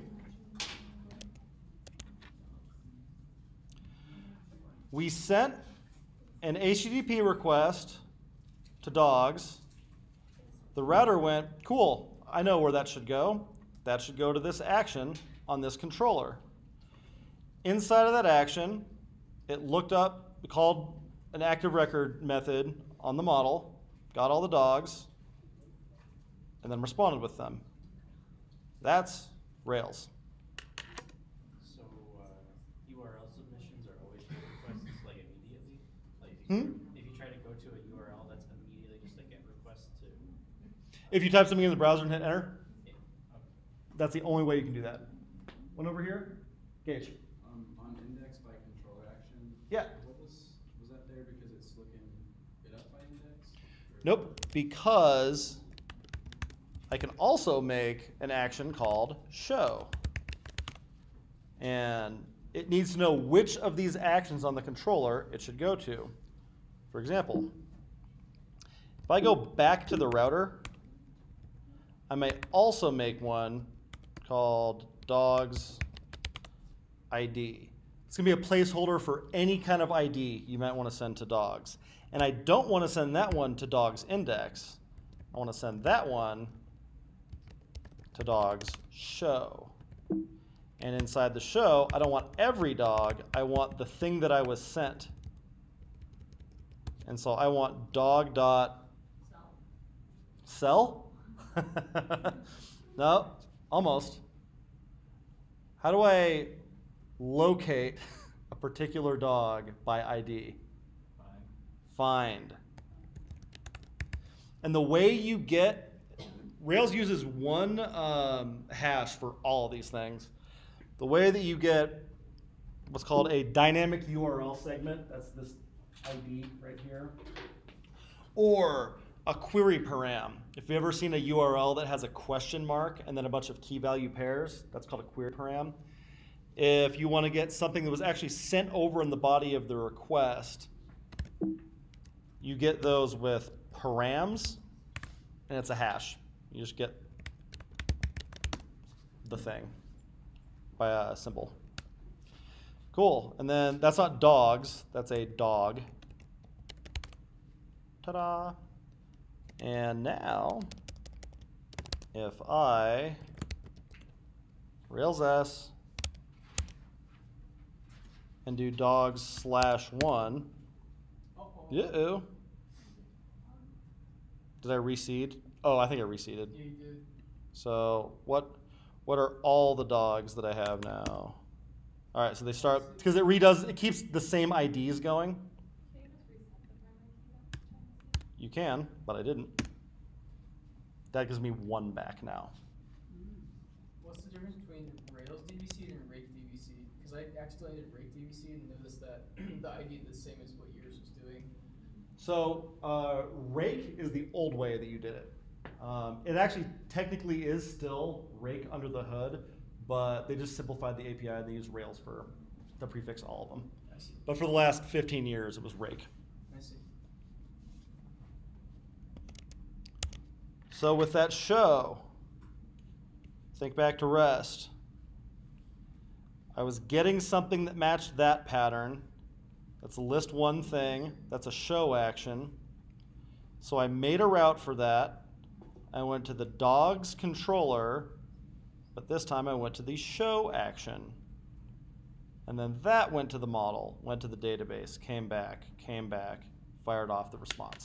We sent an HTTP request to dogs. The router went, cool, I know where that should go. That should go to this action on this controller. Inside of that action, it looked up, called an active record method on the model, got all the dogs, and then responded with them. That's Rails. So, uh, URL submissions are always requests like immediately? Like, Hmm? you, if you try to go to a URL, that's immediately just a get request to, If you type something in the browser and hit enter, that's the only way you can do that. One over here, Gage. Um, on index by controller action. Yeah. What was, was that there because it's looking it up by index? Nope, because I can also make an action called show. And it needs to know which of these actions on the controller it should go to. For example, if I go back to the router, I may also make one called dogs ID. It's going to be a placeholder for any kind of ID you might want to send to dogs. And I don't want to send that one to dogs index. I want to send that one to dogs show. And inside the show, I don't want every dog, I want the thing that I was sent. And so I want dog dot sell? (laughs) no, almost. How do I locate a particular dog by ID? Find. And the way you get Rails uses one um, hash for all these things. The way that you get what's called a dynamic URL segment, that's this ID right here, or a query param. If you've ever seen a URL that has a question mark and then a bunch of key value pairs, that's called a query param. If you want to get something that was actually sent over in the body of the request, you get those with params, and it's a hash. You just get the thing by a symbol. Cool. And then that's not dogs, that's a dog. Ta da! And now, if I Rails S and do dogs slash one, Uh-oh. yeah. Did I reseed? Oh, I think I reseeded. Yeah, you did. So what what are all the dogs that I have now? All right, so they start because it redoes it keeps the same IDs going. Can you just reset the primary keys after time? You can, but I didn't. That gives me one back now. What's the difference between Rails DB seed and Rake DB seed? Because I accidentally did Rake DB seed and noticed that (clears throat) the ID is the same as what yours was doing. So uh, rake is the old way that you did it. Um, it actually technically is still rake under the hood, but they just simplified the API and they use Rails for to prefix all of them. But for the last 15 years, it was rake. I see. So with that show, think back to rest. I was getting something that matched that pattern. That's a list one thing. That's a show action. So I made a route for that. I went to the dogs controller, but this time I went to the show action. And then that went to the model, went to the database, came back, came back, fired off the response.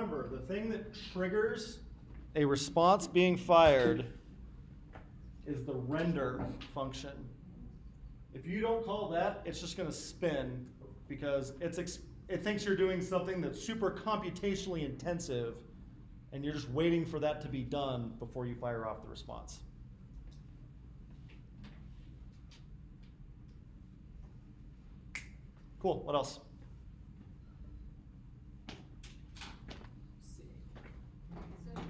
remember, the thing that triggers a response being fired is the render function. If you don't call that, it's just going to spin because it thinks you're doing something that's super computationally intensive and you're just waiting for that to be done before you fire off the response. Cool. What else? Sick. So just to confirm,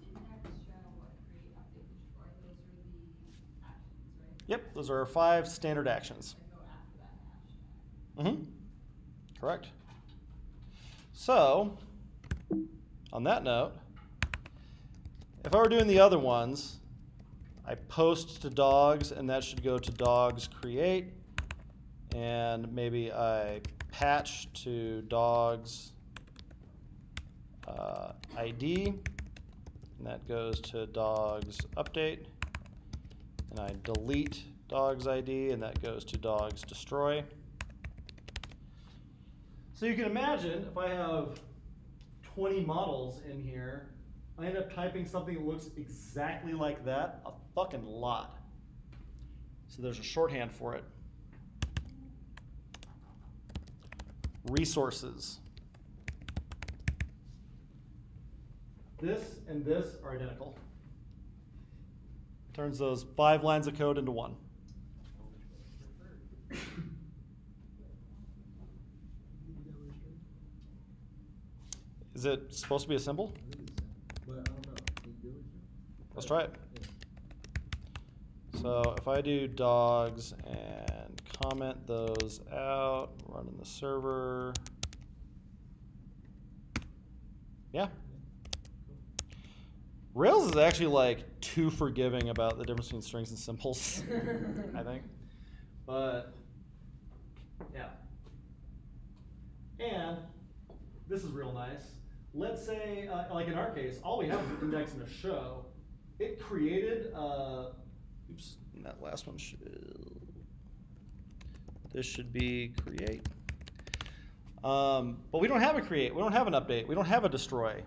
index, show, what, create, update, destroy, those are the actions, right? Yep, those are our five standard actions. Mm-hmm. Correct. So, on that note, if I were doing the other ones, I post to dogs, and that should go to dogs create, and maybe I patch to dogs uh, ID, and that goes to dogs update, and I delete dogs ID, and that goes to dogs destroy. So you can imagine if I have 20 models in here, I end up typing something that looks exactly like that a fucking lot. So there's a shorthand for it. Resources. This and this are identical. Turns those five lines of code into one. Is it supposed to be a symbol? Let's try it. So if I do dogs and comment those out, running the server. Yeah. Rails is actually like too forgiving about the difference between strings and symbols, I think. But yeah. And this is real nice. Let's say, uh, like in our case, all we have is an index and a show. It created, uh, oops, that last one should, this should be create. Um, but we don't have a create, we don't have an update, we don't have a destroy.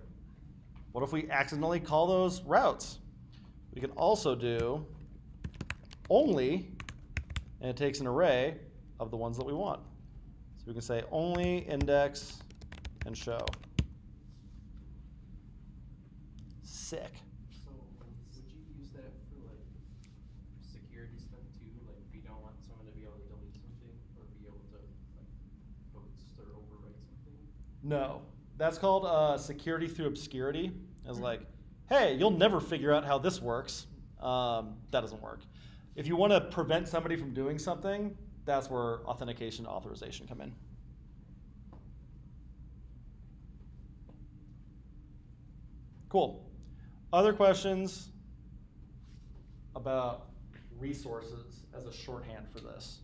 What if we accidentally call those routes? We can also do only, and it takes an array of the ones that we want. So we can say only index and show. Sick. So, would you use that for like security stuff too? Like if you don't want someone to be able to delete something or be able to like post or overwrite something? No, that's called uh, security through obscurity. It's like, hey, you'll never figure out how this works. Um, that doesn't work. If you want to prevent somebody from doing something, that's where authentication and authorization come in. Cool. Other questions about resources as a shorthand for this?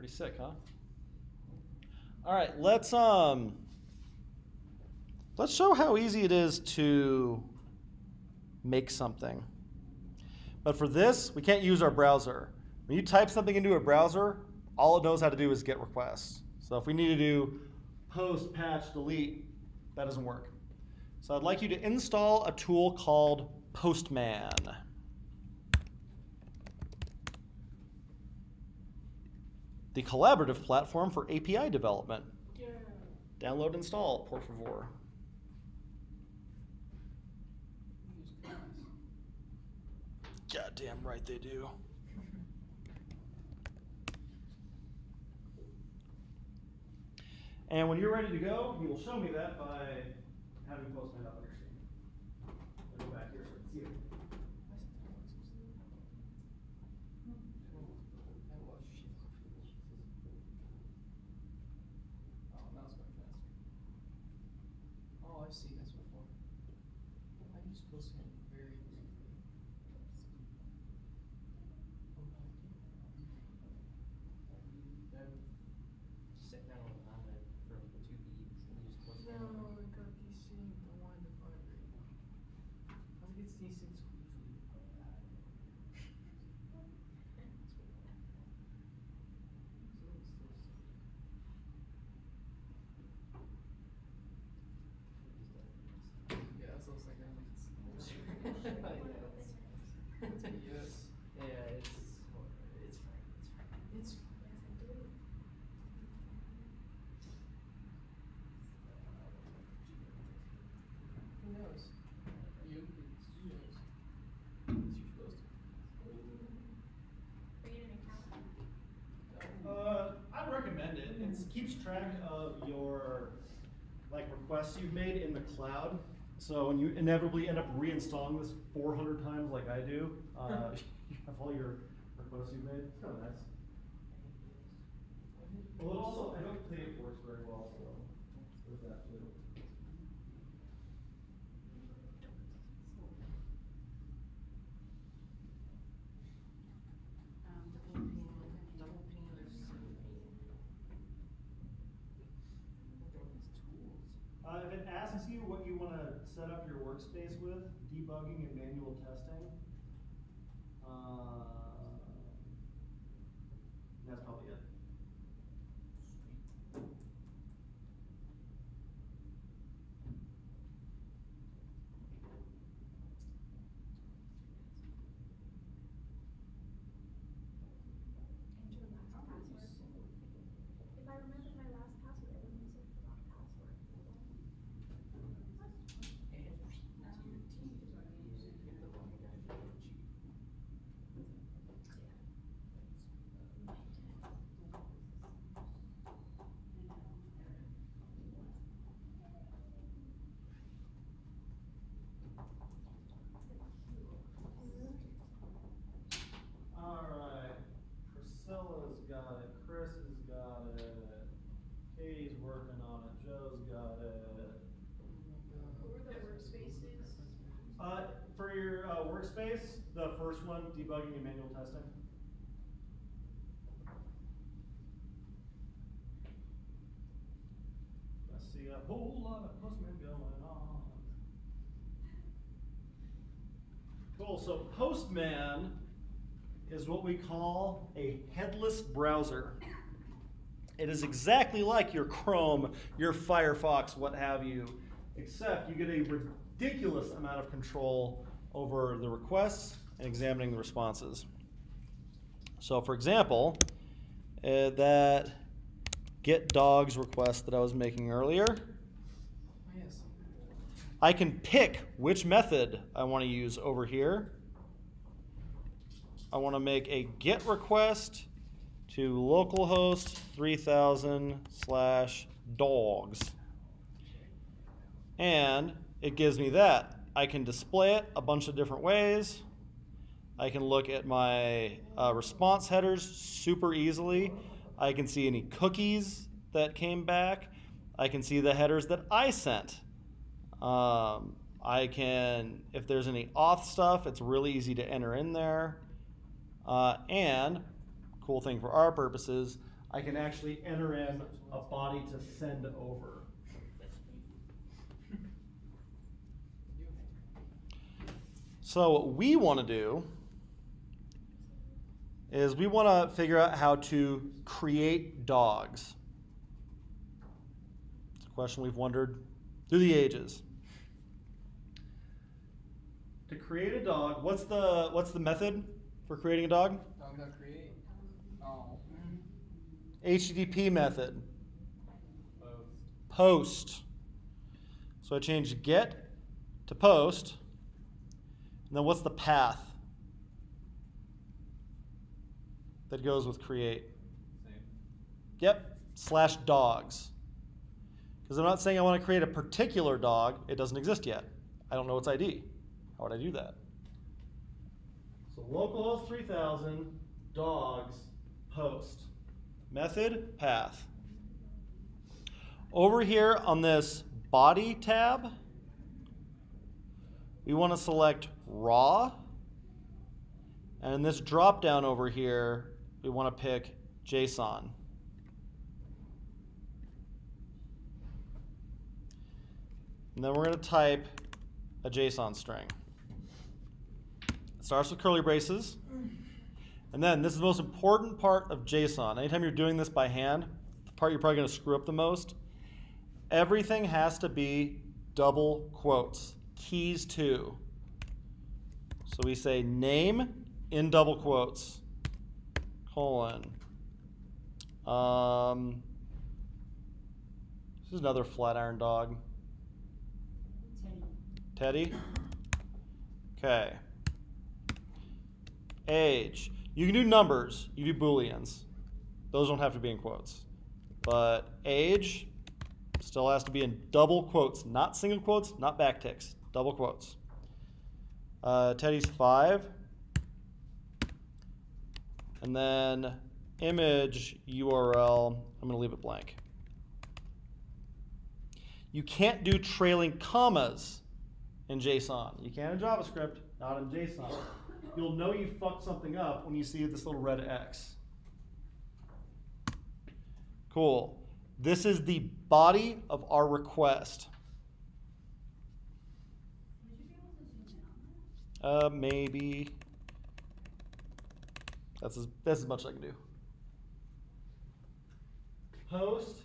Pretty sick, huh? All right, let's um let's show how easy it is to make something. But for this, we can't use our browser. When you type something into a browser, all it knows how to do is get requests. So if we need to do post, patch, delete, that doesn't work. So I'd like you to install a tool called Postman. The collaborative platform for API development. Download, install, por favor. Use cookies. Goddamn right they do. And when you're ready to go, you will show me that by having Postman up on your screen. I'll go back here so I can see it. That was shit. Oh, now it's going faster. Oh, I've seen this before. I use Postman yes. Yeah, it's it's fine. It's fine. It's fine. Who knows? You, who knows? You're supposed to. Create an account. Uh, I'd recommend it. It keeps track of your like requests you've made in the cloud. So when you inevitably end up reinstalling this 400 times, like I do, uh, (laughs) you have all your requests you've made. It's kind of nice. Well, it also, I don't think it works very well, so there's that too. Um, double pane, double pane or single pane? What are these tools? Uh, if it asks you what you want to set up your workspace with, debugging and manual testing, uh, that's probably it. Enter last password. If I remembered my last password, I wouldn't use a forgot password. And it's your T, you hit the wrong guy for the G. Alright, Priscilla's got it, Chris has got it, Katie's working on it, Joe's got it. What were the workspaces? Uh, for your uh, workspace, the first one, debugging I see a whole lot of postman going on. Cool, so Postman is what we call a headless browser. It is exactly like your Chrome, your Firefox, what have you, except you get a ridiculous amount of control over the requests and examining the responses. So, for example, uh, that get dogs request that I was making earlier. I can pick which method I want to use over here. I want to make a GET request to localhost 3000 slash dogs. And it gives me that. I can display it a bunch of different ways. I can look at my uh, response headers super easily. I can see any cookies that came back. I can see the headers that I sent. Um, I can, if there's any auth stuff, it's really easy to enter in there. Uh, and, cool thing for our purposes, I can actually enter in a body to send over. So, what we want to do is we want to figure out how to create dogs. It's a question we've wondered through the ages. To create a dog, what's the what's the method for creating a dog? Dog.create. Oh. HTTP method. Both. Post. So I changed get to post. And then what's the path that goes with create? Same. Yep, slash dogs. Because I'm not saying I want to create a particular dog, it doesn't exist yet. I don't know its ID. How would I do that? So localhost 3000 dogs post. Method path. Over here on this body tab, we want to select raw. And in this drop down over here, we want to pick JSON. And then we're going to type a JSON string. It starts with curly braces. And then this is the most important part of JSON. Anytime you're doing this by hand, the part you're probably going to screw up the most, everything has to be double quotes. Keys to. So we say name in double quotes, colon. Um, this is another Flatiron dog. Teddy. Teddy. Okay. Age. You can do numbers. You do booleans. Those don't have to be in quotes. But age still has to be in double quotes, not single quotes, not backticks. Double quotes. Uh, Teddy's five. And then image URL. I'm going to leave it blank. You can't do trailing commas in JSON. You can in JavaScript, not in JSON. You'll know you fucked something up when you see this little red X. Cool. This is the body of our request. Uh, Would you be able to zoom in on that? Uh, maybe. That's as, that's as much as I can do. Post,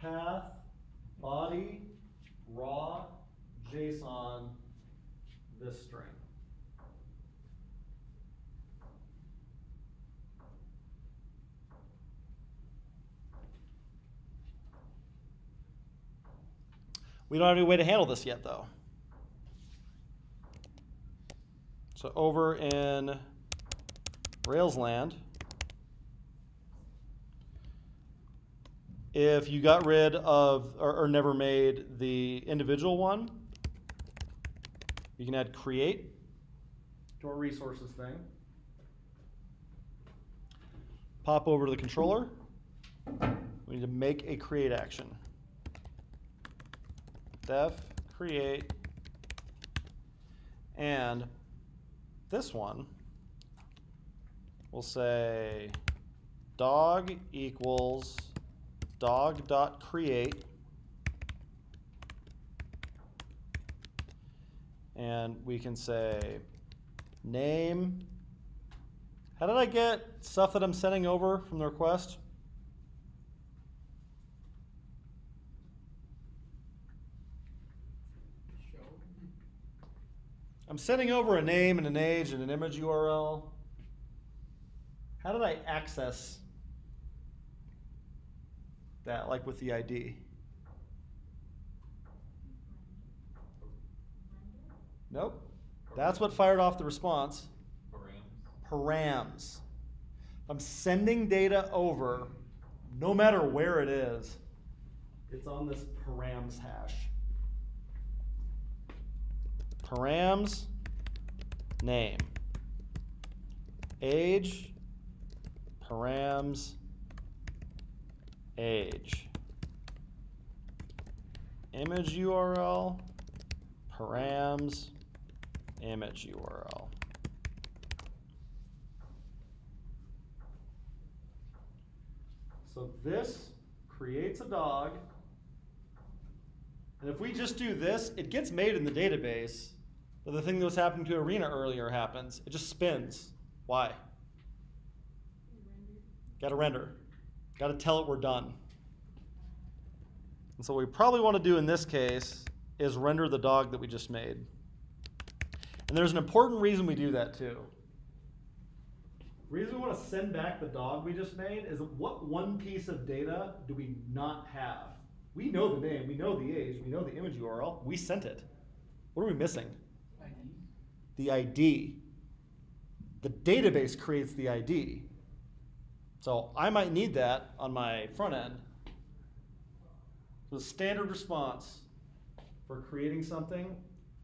path, body, raw, JSON, this string. We don't have any way to handle this yet, though. So over in Rails land, if you got rid of or, or never made the individual one, you can add create to our resources thing. Pop over to the controller. We need to make a create action. Def create and this one will say dog equals dog dot create and we can say name how did I get stuff that I'm sending over from the request? I'm sending over a name and an age and an image URL. How did I access that, like with the ID? Nope. That's what fired off the response. Params. I'm sending data over, no matter where it is, it's on this params hash. Params, name. Age, params, age. Image URL, params, image URL. So this creates a dog. And if we just do this, it gets made in the database. But the thing that was happening to Arena earlier happens. It just spins. Why? Got to render. Got to tell it we're done. And so what we probably want to do in this case is render the dog that we just made. And there's an important reason we do that too. The reason we want to send back the dog we just made is what one piece of data do we not have? We know the name, we know the age, we know the image URL, we sent it. What are we missing? ID. The ID. The database creates the ID. So I might need that on my front end. So the standard response for creating something,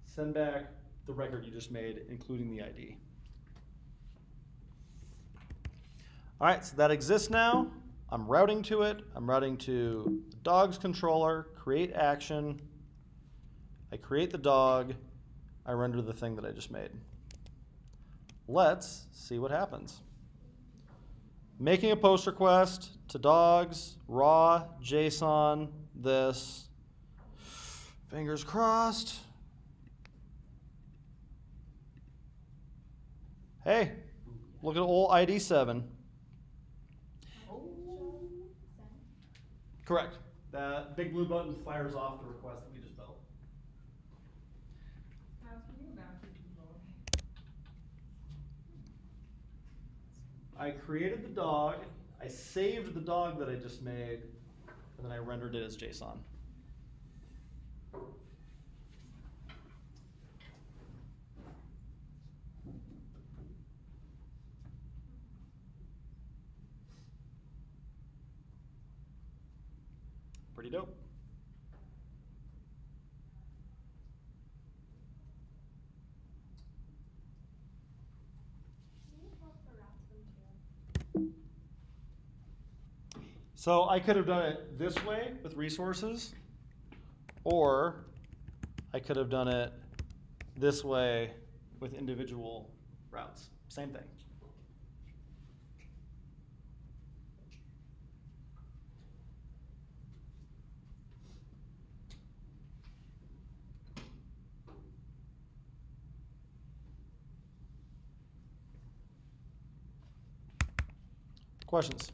send back the record you just made, including the ID. All right, so that exists now. I'm routing to it. I'm routing to the dog's controller, create action. I create the dog. I render the thing that I just made. Let's see what happens. Making a post request to dogs, raw, JSON, this. Fingers crossed. Hey, look at old ID 7. Correct. That big blue button fires off the request that we just built. Now, can you imagine people I created the dog, I saved the dog that I just made, and then I rendered it as JSON. Pretty dope. Can you help the rats one too? So I could have done it this way with resources, or I could have done it this way with individual routes. Same thing. Questions?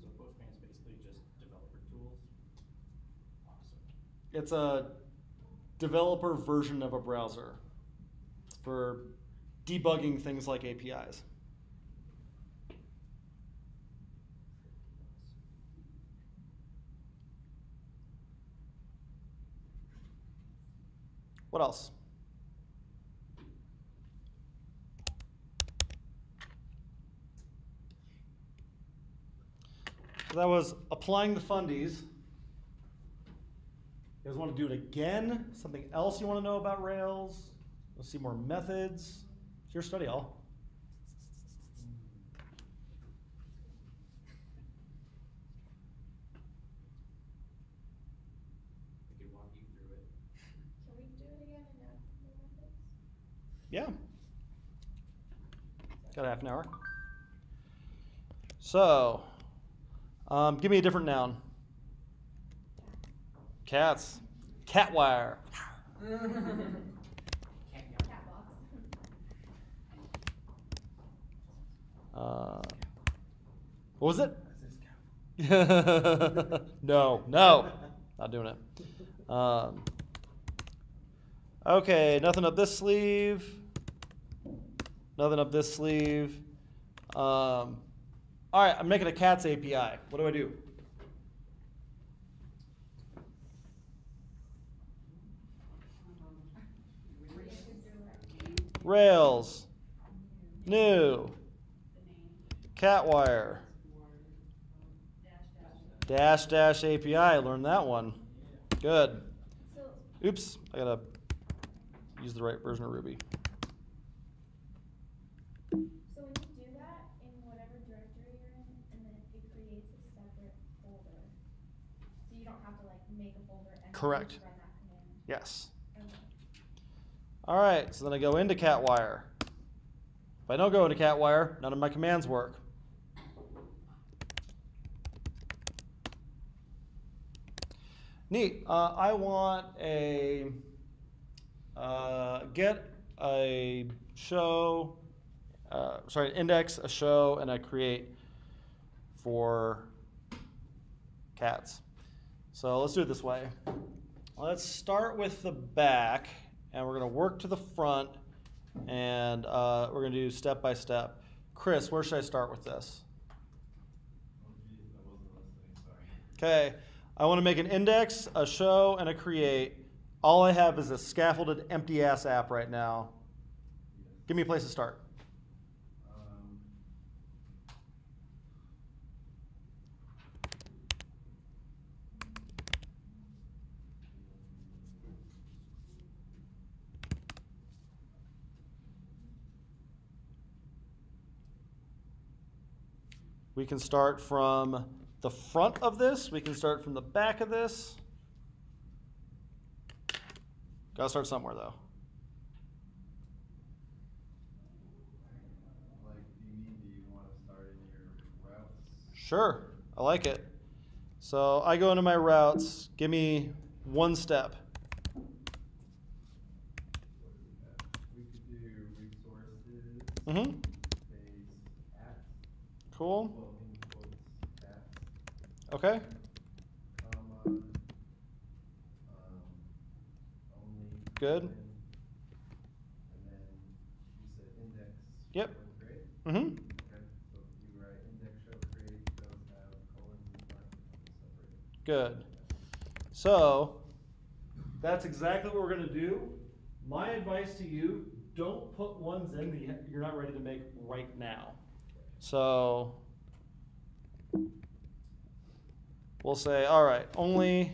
So Postman's basically just developer tools. Awesome. It's a developer version of a browser for debugging things like APIs. What else? That was applying the fundies. You guys want to do it again? Something else you want to know about Rails? Let's see more methods. It's your study hall. We could walk you through it. Can we do it again and add more methods? Yeah. Got a half an hour. So, um, give me a different noun. Cats. Cat wire. Uh, what was it? (laughs) no, no, not doing it. Um, okay, nothing up this sleeve. Nothing up this sleeve. Um, all right, I'm making a cats API. What do I do? Rails. New. Catwire. Dash dash API. I learned that one. Good. Oops, I gotta use the right version of Ruby. so when you do that in whatever directory you're in, and then it creates a separate folder. So you don't have to like make a folder and then Correct. run that command. Yes. All right, so then I go into Catwire. If I don't go into Catwire, none of my commands work. Neat. Uh, I want a uh, get a show, uh, sorry, index, a show, and a create for cats. So let's do it this way. Let's start with the back, and we're going to work to the front, and uh, we're going to do step by step. Chris, where should I start with this? Okay, I want to make an index, a show, and a create. All I have is a scaffolded empty ass app right now. Give me a place to start. Um, We can start from the front of this. We can start from the back of this. Gotta start somewhere though. Sure, I like it. So I go into my routes. Give me one step. We could do resources, Mm-hmm. Cool. well, in quotes, at, Okay. Good. Yep. Mm-hmm. Good. So that's exactly what we're going to do. My advice to you don't put ones in that you're not ready to make right now. So we'll say, all right, only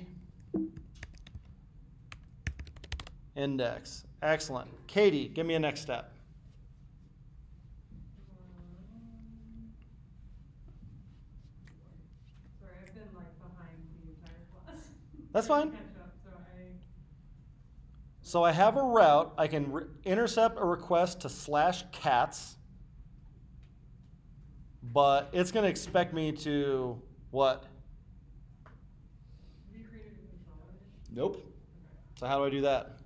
index. Excellent. Katie, give me a next step. Sorry, I've been like behind the entire class. That's fine. to Catch up, so I, have a route. I can intercept a request to slash cats, but it's going to expect me to what? have you created a controller? Nope. So how do I do that?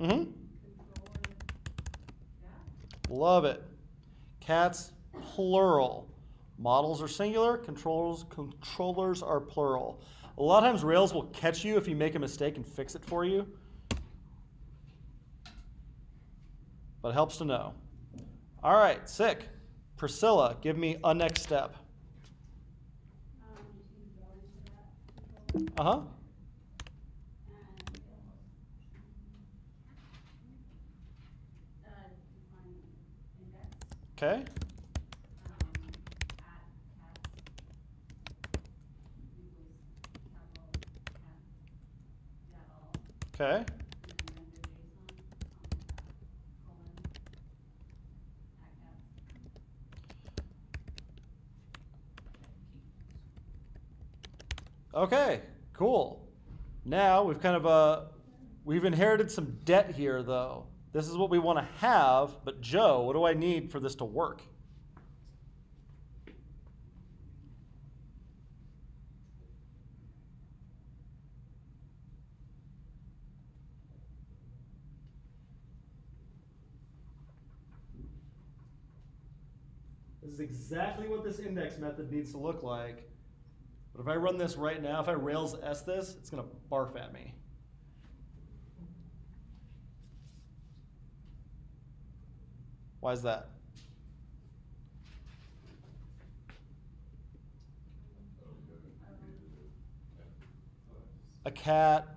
Mm-hmm. Love it. Cats plural. Models are singular. Controls controllers are plural. A lot of times Rails will catch you if you make a mistake and fix it for you. But it helps to know. All right, sick. Priscilla, give me a next step. Uh huh. Uh, Okay. um, at cats. Equals capital cat, that all, Okay. and then render JSON, um, colon, at cats. Okay, cool. Now we've kind of uh, we've inherited some debt here, though. This is what we want to have, but Joe, what do I need for this to work? This is exactly what this index method needs to look like. But if I run this right now, if I Rails S this, it's going to barf at me. Why is that? A cat.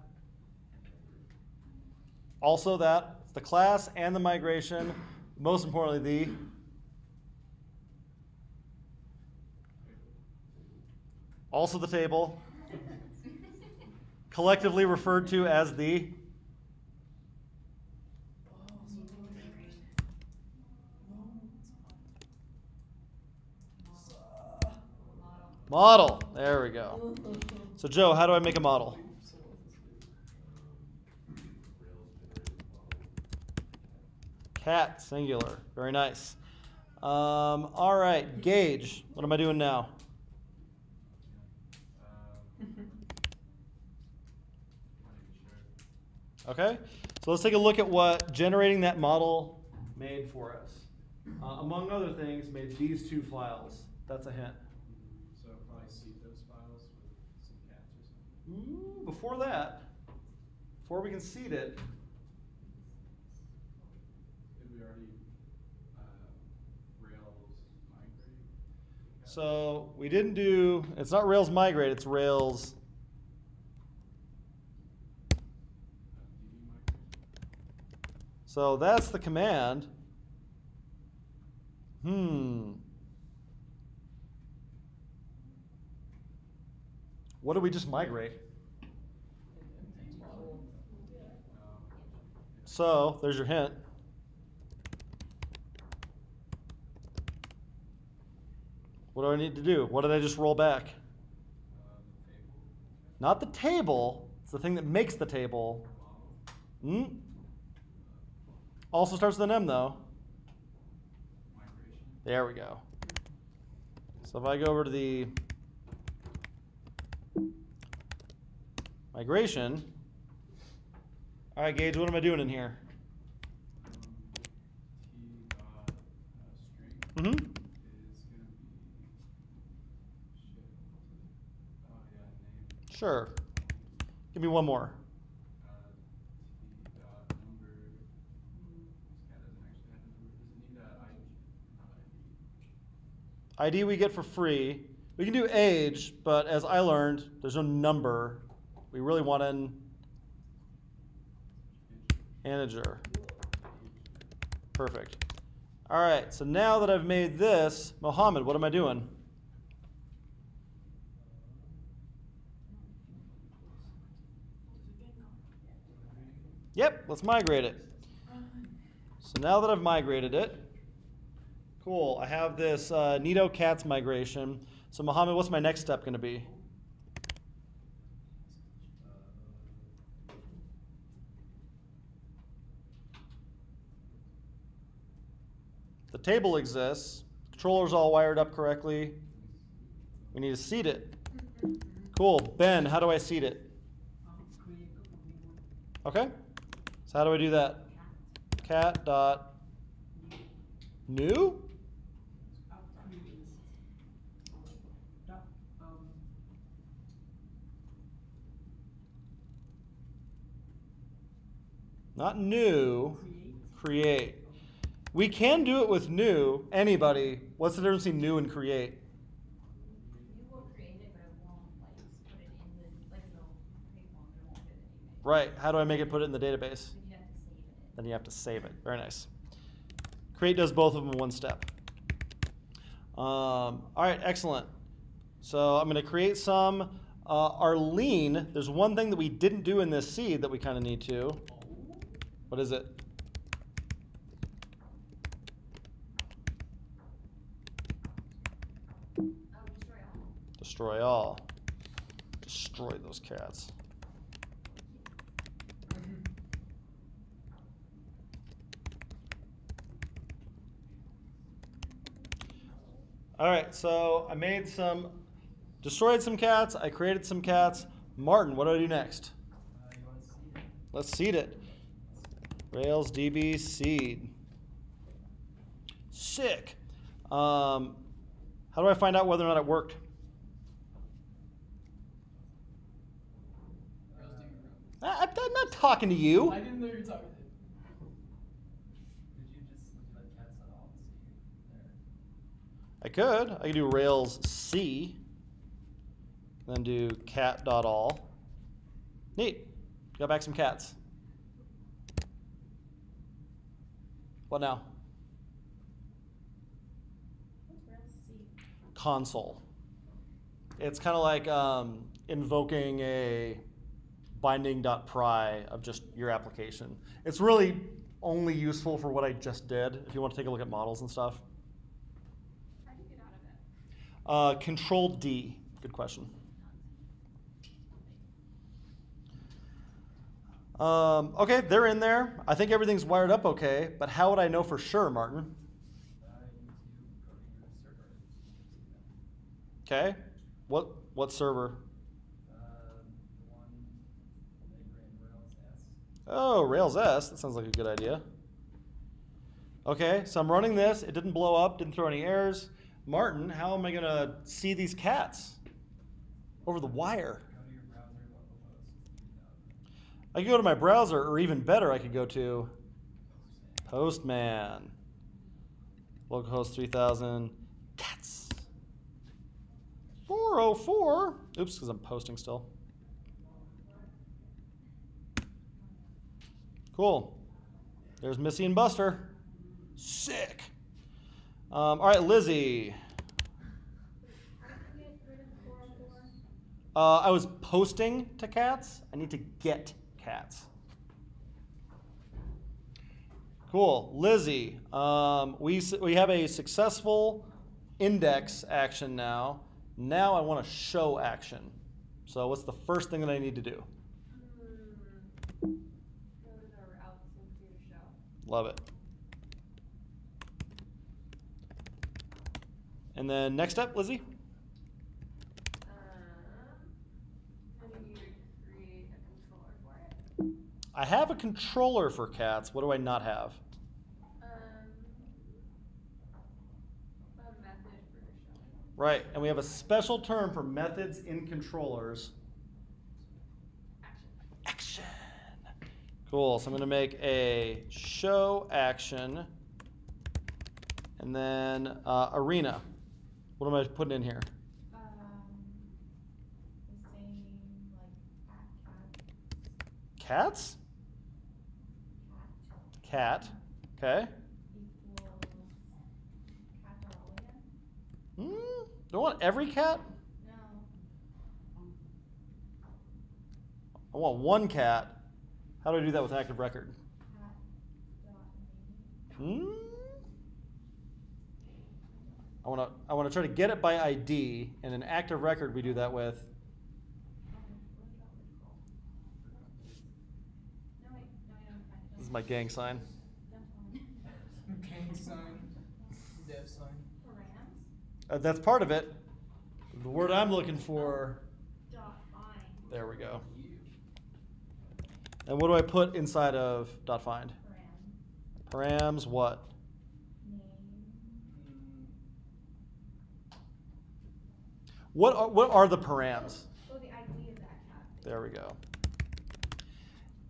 Also that, the class and the migration. Most importantly, the also the table, collectively referred to as the model. There we go. So, Joe, how do I make a model? Cat, singular. Very nice. Um, all right, Gage, what am I doing now? Um, not even sure. Okay, so let's take a look at what generating that model made for us. Uh, among other things, made these two files. That's a hint. So probably seed those files with some cats or something. Ooh, before that, before we can seed it, Did we already, uh, Rails migrate? so we didn't do, it's not Rails migrate, it's Rails, Uh, DB migration? So that's the command. Hmm. What did we just migrate? So there's your hint. What do I need to do? What did I just roll back? Not the table, it's the thing that makes the table. Hmm? Also starts with an M, though. There we go. So if I go over to the migration, all right, Gage, what am I doing in here? Mm-hmm. Sure. Give me one more. ID. We get for free. We can do age, but as I learned, there's no number. We really want an integer. Perfect. All right, so now that I've made this, Mohammed, what am I doing? Yep, let's migrate it. So now that I've migrated it, cool, I have this uh, Nido cats migration. So Mohammed, what's my next step going to be? The table exists. Controller's all wired up correctly. We need to seed it. Cool. Ben, how do I seed it? Okay. So how do I do that? Cat dot new? Not new. Create. We can do it with new. Anybody. What's the difference between new and create? Right. How do I make it put it in the database? Then you have to save it. Very nice. Create does both of them in one step. Um, all right, excellent. So I'm going to create some. Uh, our lean, there's one thing that we didn't do in this seed that we kind of need to. What is it? Oh, destroy all. Destroy all. Destroy those cats. All right, so I made some, destroyed some cats. I created some cats. Martin, what do I do next? Uh, you want to see it? Let's seed it. Rails DB seed. Sick. Um, how do I find out whether or not it worked? I, I'm I'm not talking to you. I didn't know you were talking. Did you just let cats all? I could. I could do Rails C, then do cat.all. Neat. Got back some cats. What now? What's Rails C? console. It's kind of like um, invoking a binding.pry of just your application. It's really only useful for what I just did if you want to take a look at models and stuff. How'd you get out of it? Uh, control D. Good question. Um, okay, they're in there. I think everything's wired up okay, but how would I know for sure, Martin? Okay. What what server? Oh, Rails S. That sounds like a good idea. Okay, so I'm running this. It didn't blow up, didn't throw any errors. Martin, how am I going to see these cats? Over the wire. Go to your browser, localhost. I could go to my browser, or even better, I could go to Postman. Localhost 3000. Cats. 404. Oops, because I'm posting still. Cool. There's Missy and Buster. Sick. Um, all right, Lizzie. Uh, I was posting to cats. I need to get cats. Cool. Lizzie, um, we, we have a successful index action now. Now I want a show action. So, what's the first thing that I need to do? To. Love it. And then next step, Lizzie? I have a controller for cats. What do I not have? Right, and we have a special term for methods in controllers. Action. action. Cool, so I'm gonna make a show action and then uh, arena. What am I putting in here? cats? Cat. Okay. Hmm. Do I want every cat? No, I want one cat. How do I do that with active record? Hmm. I want to. I want to try to get it by ID, and an active record we do that with. Okay, what is that word called? No, wait, no, I don't find it. This is my gang sign. That's. Gang sign, dev sign. Params Uh, that's part of it. The word I'm looking for. dot find. There we go. And what do I put inside of dot find? Param, Params what? What are, what are the params? oh, the ID of that cat. There we go.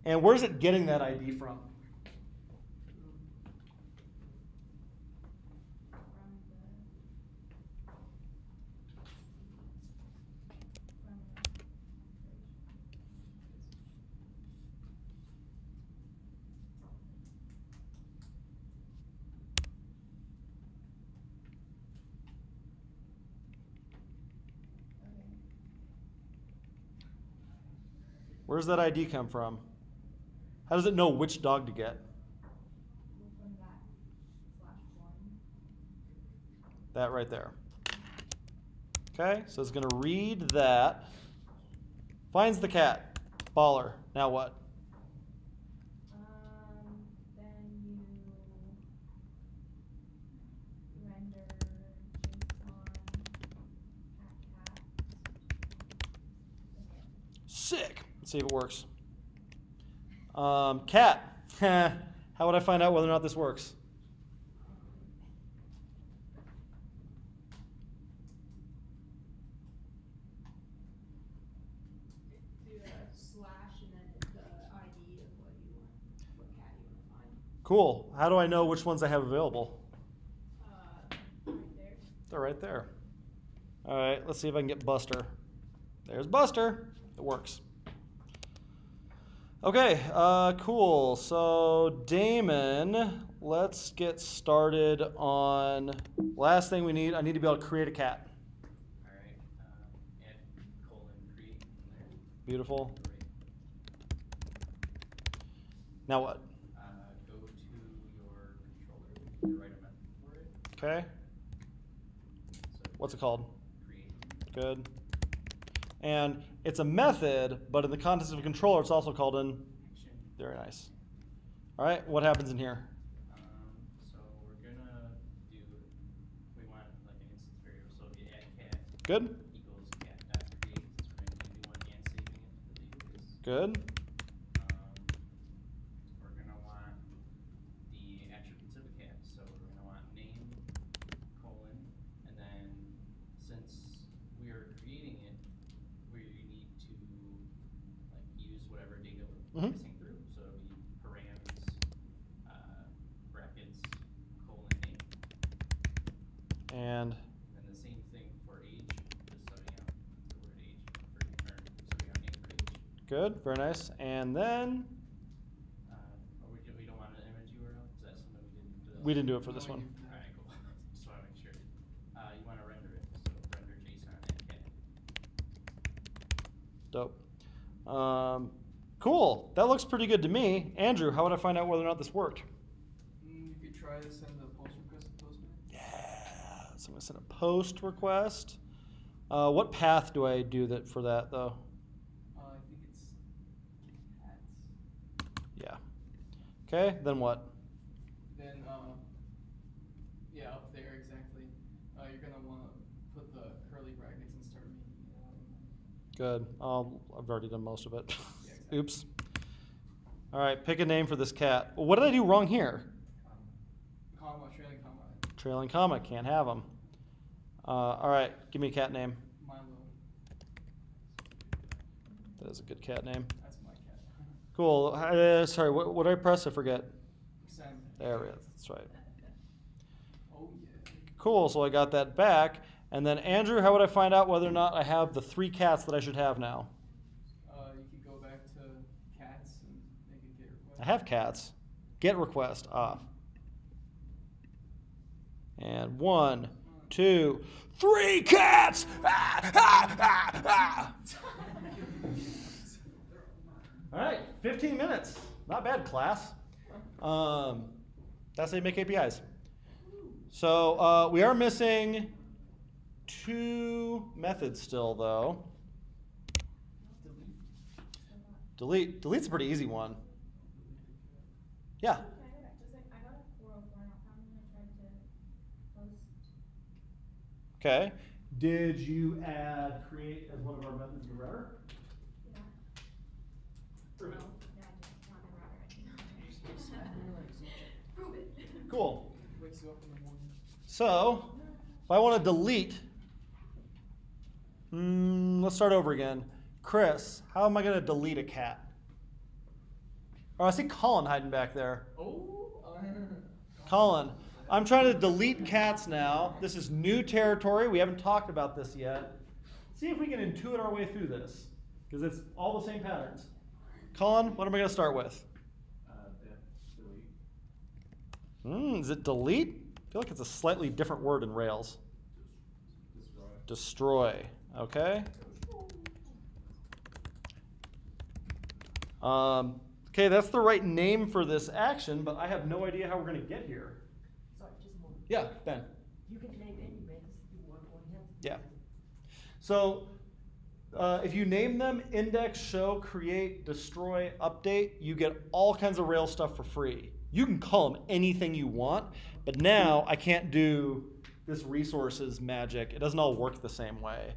And where's it getting that ID from? From the. From the. Okay. Where's that ID come from? How does it know which dog to get? That right there. Okay, so it's going to read that. Finds the cat. Baller. Now what? Um, then you render JSON cat cat. Okay. Sick. Let's see if it works. Um, cat. (laughs) How would I find out whether or not this works? Cool. How do I know which ones I have available? Uh, right there. They're right there. All right, let's see if I can get Buster. There's Buster. It works. Okay, uh, cool. So, Damon, let's get started on last thing we need. I need to be able to create a cat. All right, uh, add colon create. Beautiful. Great. Now what? Uh, go to your controller, write a method for it. Okay. So What's it called? Create. Good. And it's a method, but in the context of a controller, it's also called an. Action. Very nice. All right, what happens in here? Um, so we're gonna do, we want like an instance variable, so if you add cat Good? equals cat dot create, since we're gonna do one and saving it to the database. Good. Um, we're gonna want the attributes of a cat, so we're gonna want name, colon, and then since we are creating it, we need to like use whatever data we're Mhm. passing through, so it'll be params, uh, brackets, colon, name. And And the same thing for age, just starting out the word age for, or starting out name for age. good, very nice. And then Uh, we, do- we don't want an image URL, is that something we didn't do? we didn't do it for this one. you- Alright, cool, (laughs) just wanna make sure. Uh, you wanna render it, so render JSON and cat. Dope. Um, cool. That looks pretty good to me. Andrew, how would I find out whether or not this worked? Mm, you could try to send a post request to Postman. Yeah. So I'm gonna send a post request. Uh, what path do I do that for that though? Uh, I think it's cats. Yeah. Okay. Then what? Then, uh, yeah, up there exactly. Uh, you're gonna wanna put the curly brackets and start making it. Good. Um, I've already done most of it. Yeah, exactly. Oops. All right. Pick a name for this cat. What did I do wrong here? Comma, trailing comma, Trailing comma. Can't have them. Uh, all right. Give me a cat name. Milo. That is a good cat name. That's my cat. Cool. Uh, sorry, what, what did I press? I forget. Send. There it is. That's right. Oh yeah. Cool. So I got that back. And then Andrew, how would I find out whether or not I have the three cats that I should have now? Uh, you could go back to cats and make a get request. I have cats. Get request. Ah. And one, two, three cats. Ah, ah, ah, ah. (laughs) All right, 15 minutes. Not bad, class. Um, that's how you make APIs. So uh, we are missing two methods still, though. Delete. Delete's a pretty easy one. Yeah. Can I go back? Just like, I got a four oh four not found when I tried to post. Okay. Did you add create as one of our methods in the router? Yeah. Prove it. No, yeah, I did. Not in Cool. So, if I want to delete, hmm, let's start over again. Chris, how am I going to delete a cat? Oh, I see Colin hiding back there. Oh. Colin, I'm trying to delete cats now. This is new territory. We haven't talked about this yet. See if we can intuit our way through this, because it's all the same patterns. Colin, what am I going to start with? Uh, de- delete, Hmm, is it delete? I feel like it's a slightly different word in Rails. destroy. Destroy. Okay. Um, okay, that's the right name for this action, but I have no idea how we're going to get here. Sorry, just a moment. Yeah, Ben. You can name any methods you want on here. Yeah. So uh, if you name them index, show, create, destroy, update, you get all kinds of Rails stuff for free. You can call them anything you want, but now I can't do this resources magic. It doesn't all work the same way.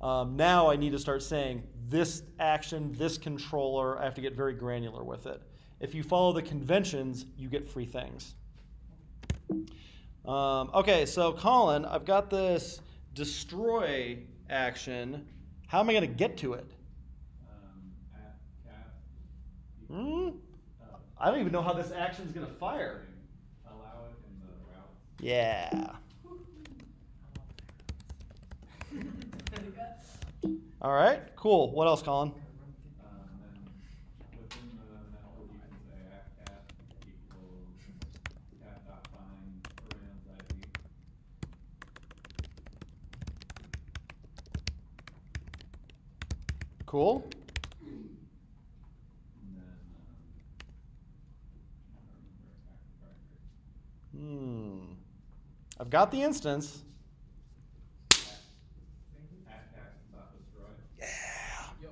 Um, now I need to start saying this action, this controller. I have to get very granular with it. If you follow the conventions, you get free things. Um, okay, so Colin, I've got this destroy action. How am I going to get to it? Um, at cat. you Hmm? uh, I don't even know how this action is going to fire. Allow it in the route. Yeah. (laughs) All right, cool. What else, Colin? Um, then within the method, you can say at cat equals cat dot find params ID. Cool. And then, um, I don't remember active directory. Hmm. I've got the instance. Yeah.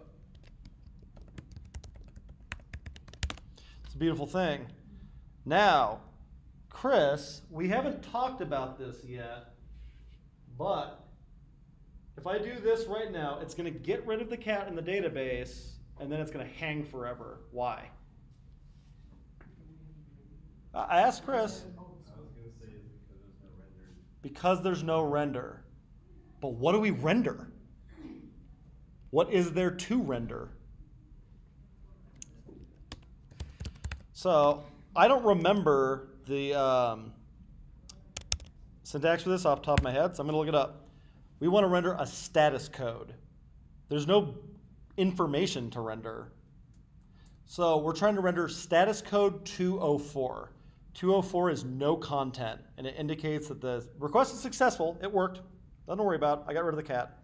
It's a beautiful thing. Now, Chris, we haven't talked about this yet, but if I do this right now, it's going to get rid of the cat in the database, and then it's going to hang forever. Why? I asked Chris. I was gonna say is because there's no. Because there's no render. But what do we render? What is there to render? So I don't remember the um, syntax for this off the top of my head, so I'm going to look it up. We want to render a status code. There's no information to render. So we're trying to render status code 204. 204 is no content, and it indicates that the request is successful. It worked. To worry about. I got rid of the cat.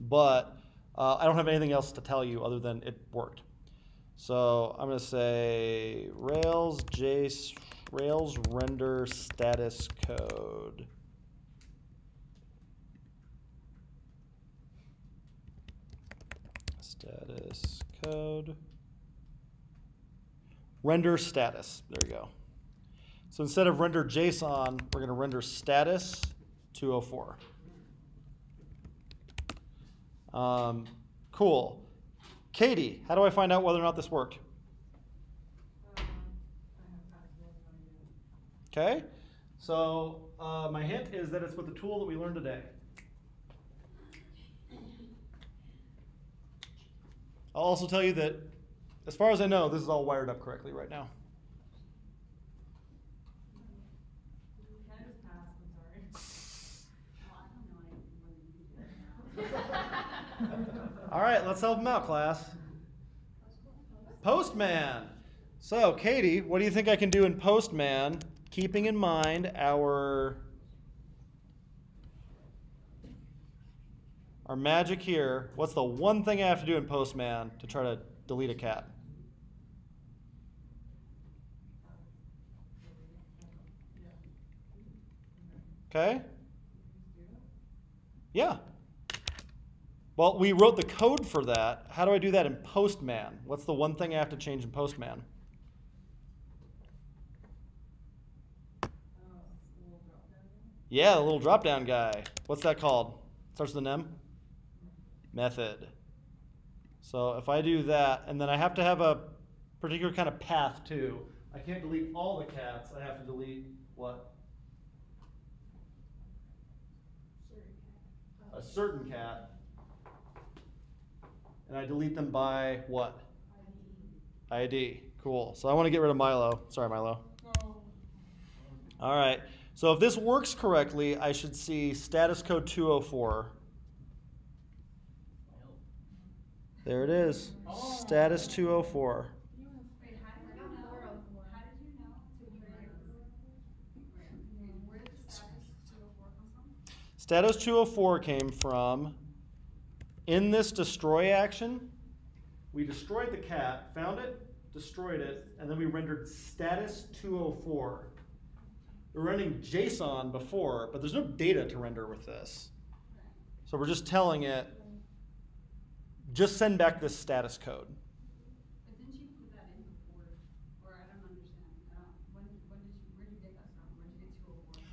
But uh, I don't have anything else to tell you other than it worked. So I'm going to say Rails JS Rails render status code. Status code. Render status. There you go. So instead of render JSON, we're going to render status 204. Um, cool. Katie, how do I find out whether or not this worked? Okay. So uh, my hint is that it's with the tool that we learned today. I'll also tell you that as far as I know, this is all wired up correctly right now. All right, let's help him out, class. Postman. So, Katie, what do you think I can do in Postman, keeping in mind our our magic here? What's the one thing I have to do in Postman to try to delete a cat? Okay? Yeah. Well, we wrote the code for that. How do I do that in Postman? What's the one thing I have to change in Postman? Yeah, the little drop down guy. What's that called? Starts with an M? Method. So if I do that, and then I have to have a particular kind of path too. I can't delete all the cats. I have to delete what? A certain cat. And I delete them by what? ID. Cool. So I want to get rid of Milo. Sorry, Milo. No. All right. So if this works correctly, I should see status code 204. There it is. Status 204. Wait, how did you know? How did you know to put it? Wait, where did the status two oh four? Status 204 came from in this destroy action, we destroyed the cat, found it, destroyed it, and then we rendered status 204. We were rendering JSON before, but there's no data to render with this. So we're just telling it, just send back this status code. But didn't you put that in before, or I don't understand, I don't, when, when did you, did you get that from, where did you get two oh?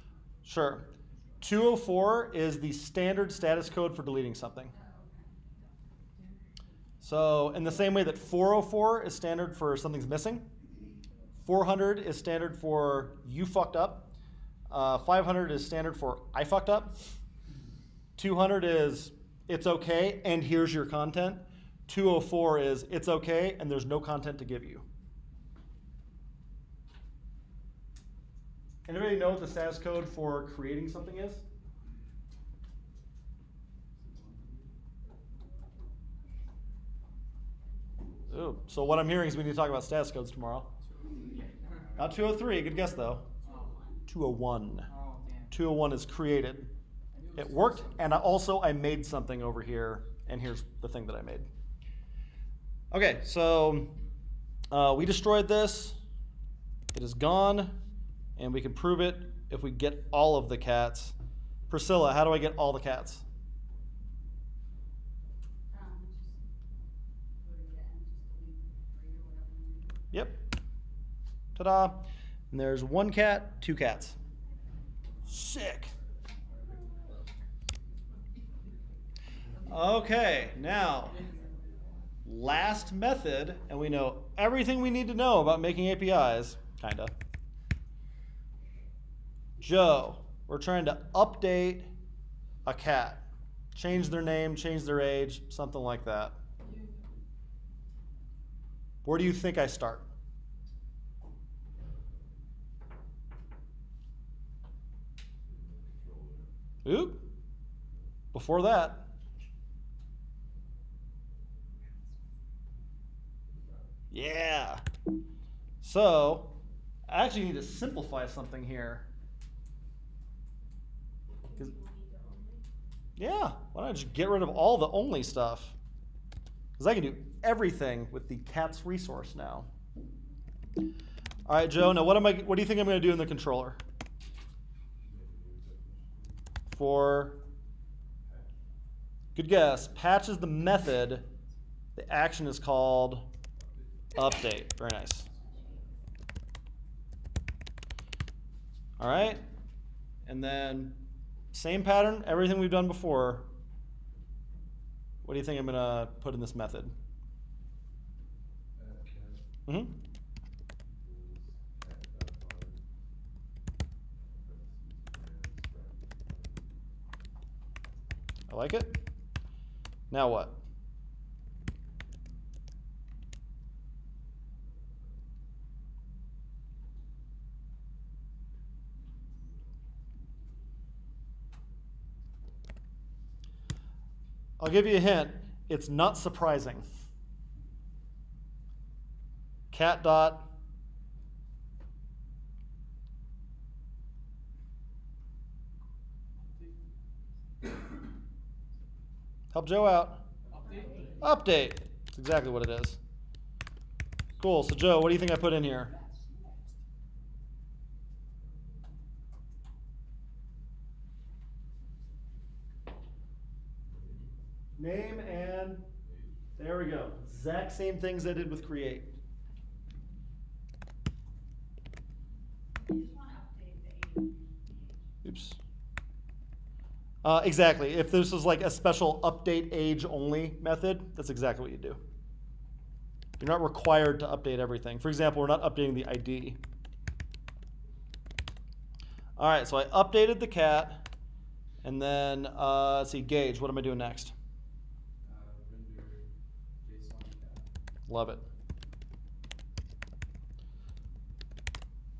Sure. 204 is the standard status code for deleting something. Oh. So, in the same way that 404 is standard for something's missing, 400 is standard for you fucked up, uh, 500 is standard for I fucked up, 200 is it's okay and here's your content, 204 is it's okay and there's no content to give you. Anybody know what the status code for creating something is? Ooh, so what I'm hearing is we need to talk about status codes tomorrow. Not 203, good guess though. 201. Oh, damn. 201 is created. It worked, and also I made something over here, and here's the thing that I made. Okay, so uh, we destroyed this. It is gone, and we can prove it if we get all of the cats. Priscilla, how do I get all the cats? Yep. Ta-da. And there's one cat, two cats. Sick. Okay, now, last method, and we know everything we need to know about making APIs, kinda. Joe, we're trying to update a cat. Change their name, change their age, something like that. Where do you think I start? Oop. Before that. Yeah. So, I actually need to simplify something here. Yeah, why don't I just get rid of all the only stuff? Because I can do everything with the cat's resource now. All right, Joe. Now, what am I? What do you think I'm going to do in the controller? For good guess. Patch is the method. The action is called update. Very nice. All right, and then same pattern. Everything we've done before. What do you think I'm going to put in this method? Mm hmm I like it. Now what? I'll give you a hint. It's not surprising. Cat dot. Help Joe out. Update? Update. That's exactly what it is. Cool. So Joe, what do you think I put in here? Name and there we go. Exact same things I did with create. You just wanna update the age. Oops. Uh, exactly. If this was like a special update age only method, that's exactly what you do. You're not required to update everything. For example, we're not updating the ID. All right, so I updated the cat, and then uh, let's see, gauge. What am I doing next? Uh, render JSON cat. Love it.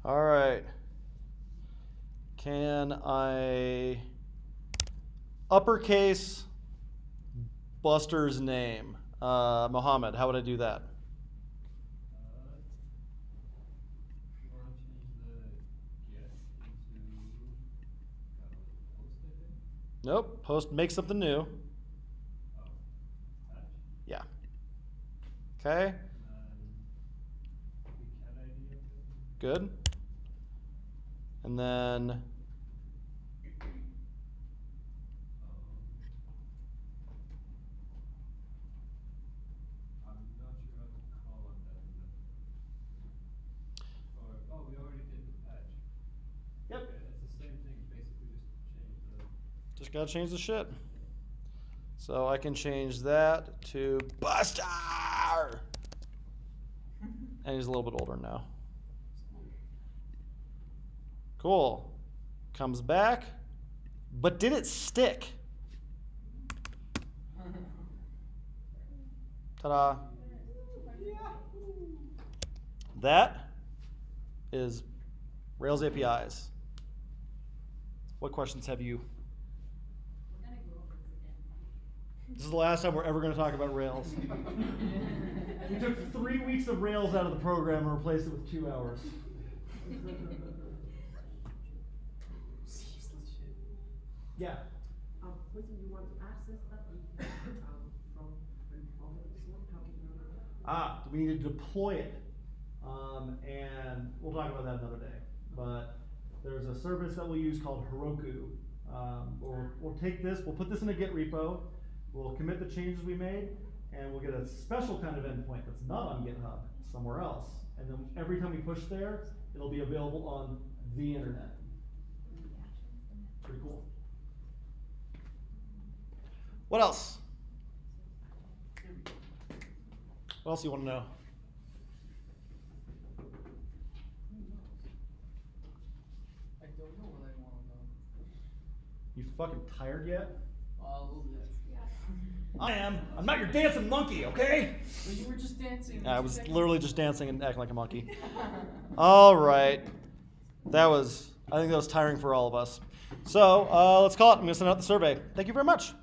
All right. Can I uppercase Buster's name? Uh, Mohammed, how would I do that? Nope. Post make something new. The Good. And then just just gotta change the shit. So I can change that to Buster. And he's a little bit older now. Cool. Comes back. But did it stick? Ta-da. That is Rails APIs. What questions have you? We're gonna go over this again. This is the last time we're ever going to talk about Rails. (laughs) we took three weeks of Rails out of the program and replaced it with two hours. Useless shit. Yeah. Um, you want to access that, um, from, from someone, how can you? Ah, we need to deploy it. Um, and we'll talk about that another day. But there's a service that we'll use called Heroku. Um, we'll, we'll take this, we'll put this in a Git repo, we'll commit the changes we made, and we'll get a special kind of endpoint that's not on GitHub, somewhere else. And then every time we push there, it'll be available on the internet. Pretty cool. What else? What else do you want to know? I don't know what I wanna know. You fucking tired yet? Uh, a little bit. I am. I'm not your dancing monkey, okay? But you were just dancing. I was seconds literally just dancing and acting like a monkey. (laughs) All right. That was, I think that was tiring for all of us. So uh, let's call it. I'm going to send out the survey. Thank you very much.